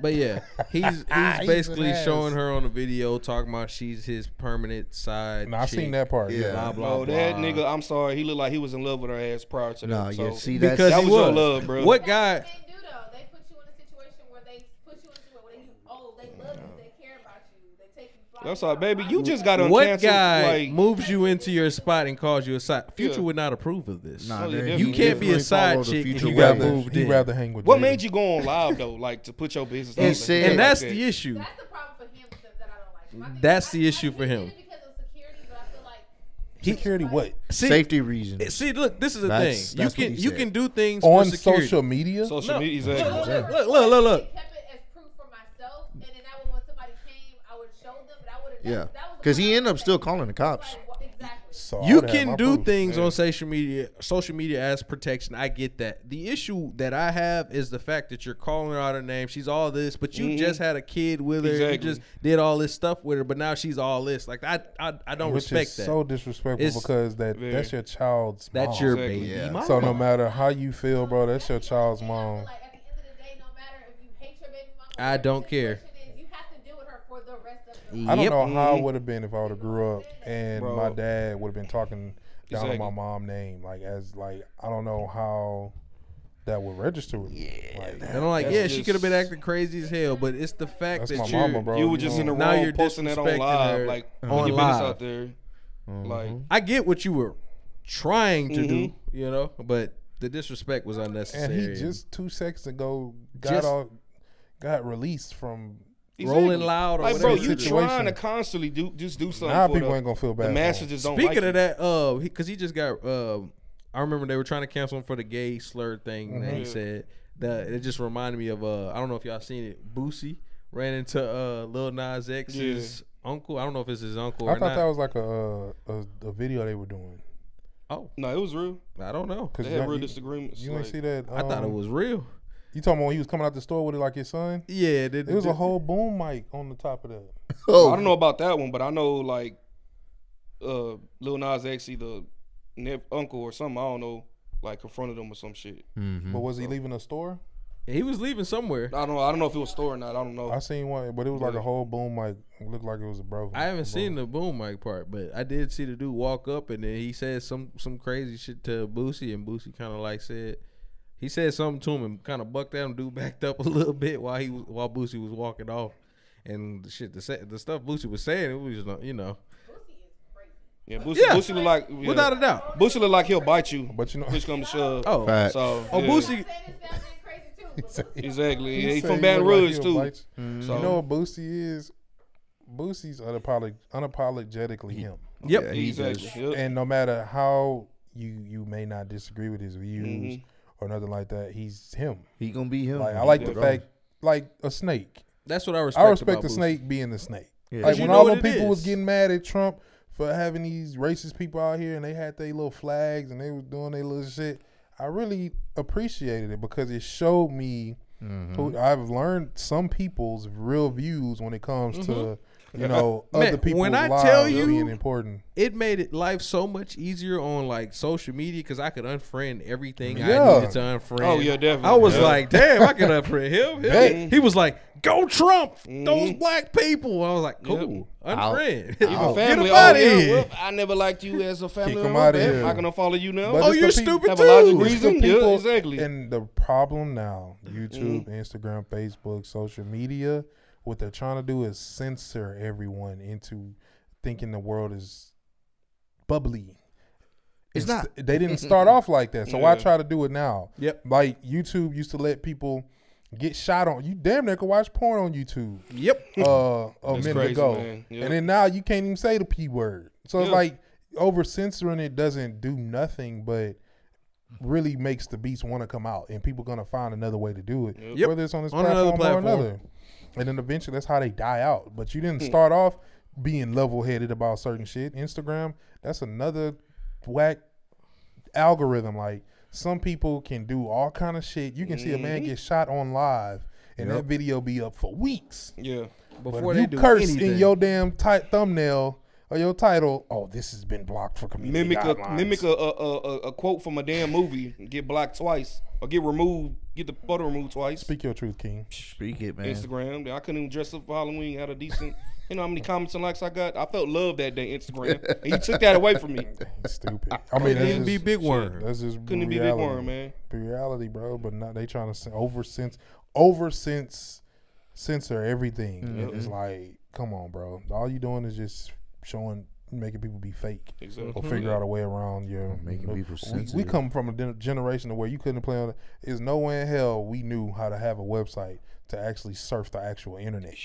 But yeah, he's He's he's an basically ass. showing her on the video talking about she's his permanent side. No, I seen that part. Yeah. Blah blah oh, No, blah. that nigga, I'm sorry. He looked like he was in love with her ass prior to that. No, so yeah. See that's because that he was your was. love, bro. What guy? what they do though. They put you in a situation where they put you into it where you oh they love you, they care about you, they take you. fly That's all, baby. You just got on What cancel, guy like, moves you into your spot and calls you a side? Future Yeah. would not approve of this. Nah, yeah, they- definitely. you can't be a side chick if you He got rather moved in. rather hang with. What Jada. made you go on live though, like to put your business? He said- and Like that's that. the issue. That's the problem for him that, that I don't like. My thing- That's the issue for him. it Because of security, but I feel like Security what? See, Safety reasons. Eh, see, look, this is the That's- thing. You that's what can you said. can do things On for security. social media? social No. media. Look, Exactly. look, Look, look, look, look. I kept it as proof for myself, and then that way when somebody came, I would show them, but I would have. Yeah. that, that was he ended up still calling the cops. Exactly. So You can do proof. things Yeah. on social media, social media as protection. I get that. The issue that I have is the fact that you're calling her out her name. She's all this, but you Mhm. just had a kid with her. Exactly. You just did all this stuff with her, but now she's all this. Like I, I, I don't Which respect is that. so disrespectful It's because that very- that's your child's Mom. That's your Exactly. baby Yeah. So no matter how you feel, bro, that's your child's thing, I feel mom. At the end of the day, no matter if you hate your baby mama, I don't care. situation Is, you have to deal with her for the rest of your I don't Yep. know how it would have been if I would have grew up and Bro. my dad would have been talking down Exactly. on my mom name. Like as like I don't know how that would register with me. Like, And I'm like, That's yeah, she could have been acting crazy as hell, but it's the fact that you're mama. You were just know? in the Now wrong you're posting that on disrespecting live, her like on put your business live. out there. Like I get what you were trying to do, Mhm. you know, but the disrespect was unnecessary. And he just two seconds ago got Just- all, got released from. Rolling loud or Like, whatever. bro, you situation. trying to constantly do just do something. Now for people the, ain't gonna feel bad. the for masses just don't Speaking like of it. that, uh, because he, just got, uh, I remember they were trying to cancel him for the gay slur thing that he Mhm. said. That it just reminded me of, uh, I don't know if y'all seen it. Boosie ran into uh Lil Nas X's uncle. I don't know if it's his uncle I or thought not. that was like a, uh, a a video they were doing. oh, No, it was real. I don't know. Cause They had you, real you, disagreements. you ain't see that. I thought it um, was real. You talking about when he was coming out the store with it like his son? Yeah, the, It was the- a whole boom mic on the top of that. Oh, I don't know about that one, but I know like uh Lil Nas X either nep- uncle or something. I don't know. Like confronted him or some shit. Mm-hmm. But was he leaving the store? He was leaving somewhere. I don't know. I don't know if it was store or not. I don't know. I seen one, but it was like a whole boom mic. It looked like it was a bro. I haven't seen the boom mic part, but I did see the dude walk up and then he said some some crazy shit to Boosie, and Boosie kind of like said he said something to him and kind of bucked at him. Dude backed up a little bit while he was while Boosie was walking off, and the shit the sa- the stuff Boosie was saying it was just, you know Boosie is yeah, Boosie, Yeah. Boosie look like yeah. without a doubt. Boosie look like he'll bite you. But you know, Push come to shove. Oh, Facts. So oh, yeah. Boosie. Saying his family is crazy too. but said- Boosie- Exactly. he He from he Baton look like Rouge too. bite you. Mhm. So You know what Boosie is? Boosie's unapolog- unapologetically him. Yep. Yeah, he exactly. Yep. And no matter how you you may not disagree with his views Mhm. Or nothing like that. He's him. He gonna be him. Like I like the Bro. fact, like a snake. That's what I respect. I respect about the Boosie. snake being the snake. Yeah. Like when all what them it people was getting mad at Trump for having these racist people out here and they had their little flags and they was doing their little shit. I really appreciated it because it showed me Mm-hmm. who I've learned some people's real views when it comes to you know Man, other people's when I tell you- being important. It made it life so much easier on like social media because I could unfriend everything Yeah. I needed to unfriend. Oh, yeah, definitely. I was Yeah. like, damn, I can unfriend him. Bet. him. He was like, go Trump, those Mhm. black people. I was like, cool, unfriend. Out. Out. Get Family, him oh, outta yeah, here. well, I never liked you as a family Kick 'em member. outta man. here. How can I follow you now? But Oh, you're the peop- stupid Have a logical too. It's reason. Yeah, people- exactly. And the problem now, YouTube, Mm-hmm. Instagram, Facebook, social media, what they're trying to do is censor everyone into thinking the world is bubbly. It's not. They didn't start off like that, so why try to do it now? Yep. Like YouTube used to let people get shot on. You damn near could watch porn on YouTube. Yep. Uh, a That's minute crazy, ago, man. Yep. and then now you can't even say the p word. So it's like over censoring it doesn't do nothing but really makes the beats want to come out, and people gonna find another way to do it, Yep. whether it's on this On another platform, or another. And then eventually, that's how they die out. But you Hmm. didn't start off being level headed about certain shit. Instagram, that's another whack algorithm. Like some people can do all kind of shit. You can see a man Mhm. get shot on live, and Yep. that video be up for weeks. yeah. But Before if they you do curse anything. in your damn tight thumbnail or your title, oh, this has been blocked for community Mimic a guidelines. mimic a, a, a, a- a quote from a damn movie, and get blocked twice, or get removed, get the photo removed twice. Speak your truth, King. Speak it, man. Instagram. I couldn't even dress up for Halloween. Had a decent, you know how many comments and likes I got. I felt love that day. Instagram, and you took that away from me. Stupid. I mean, Couldn't be big worm. that's just Couldn't be big reality. worm, man. Be reality, bro. But not they trying to over sense over sense censor everything. Mm-hmm. It's like, come on, bro. All you doing is just showing, making people be fake. Exactly. Or figure out a way around your Making you know, people we- We, come from a generation where you couldn't play on. Is no way in hell we knew how to have a website to actually surf the actual internet.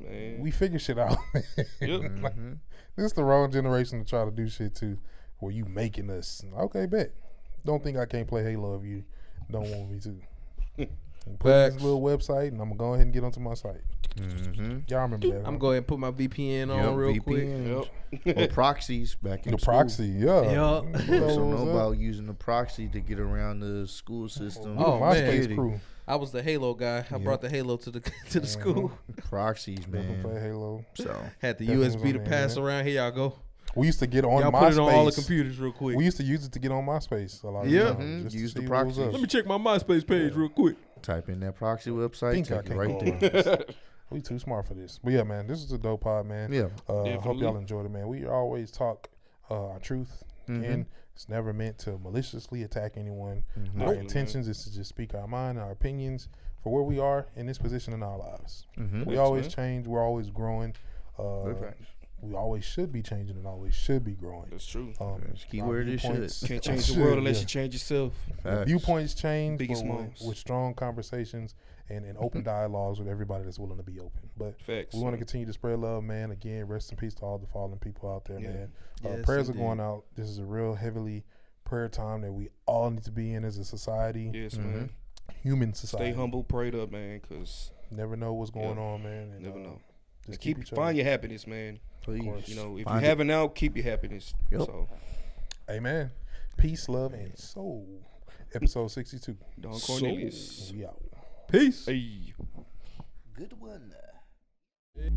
Man. We figure shit out. Yep. Mm-hmm. Like, this is the wrong generation to try to do shit to, where you making us. Okay, bet. Don't think I can't play Halo if you don't want me to. Put in Facts. this little website, and I'm gonna go ahead and get onto my site. Mm-hmm. Y'all remember that? I'm huh? going to go ahead and put my VPN on real quick. Yep. or proxies back in The school. proxy, yeah. Yup. You Folks know don't know up. about using the proxy to get around the school system. We Oh, MySpace man. crew. I was the Halo guy. I brought the Halo to the to the school. Proxies, Definitely play man. Halo. So Had the Definitely was USB on to the pass internet. around. Here y'all go. We used to get on Y'all MySpace. put it on all the computers real quick. We used to use it to get on MySpace a lot of Yeah. times, Mhm. just to Use the see what was proxies. up. Let me check my MySpace page real quick. Type in that proxy website, think I take can it right there. We too smart for this. But yeah, man, this is a dope pod, man. Yeah. Uh, hope y'all enjoyed it, man. We always talk uh, our truth, Mhm. and it's never meant to maliciously attack anyone. Mhm. Our Definitely, intentions is to just speak our mind, our opinions for where we are in this position in our lives. Mhm. We Yes, always man. change. We're always growing. Uh, Good facts. We always should be changing and always should be growing. That's true. Um, Yes, key our is should. Can't change the world unless yeah. you change yourself. The Facts. viewpoints change Biggie but with, with strong conversations and, and open dialogues with everybody that's willing to be open. But Facts. we want to continue to spread love, man. Again, rest in peace to all the fallen people out there, Yeah. man. Uh, Yes, prayers indeed. are going out. This is a real heavily prayer time that we all need to be in as a society, Yes, Mhm. man. human society. Stay humble, prayed up, man, because Never know what's going Yeah. on, man. And, never uh, know. Just keep, keep find your happiness, man. Please, you know, if find you have it now, keep your happiness. Yep. So, amen. Peace, love, and soul. Episode sixty-two. Don Cornelius. Soul. We out. Peace. Hey. Good one. Hey.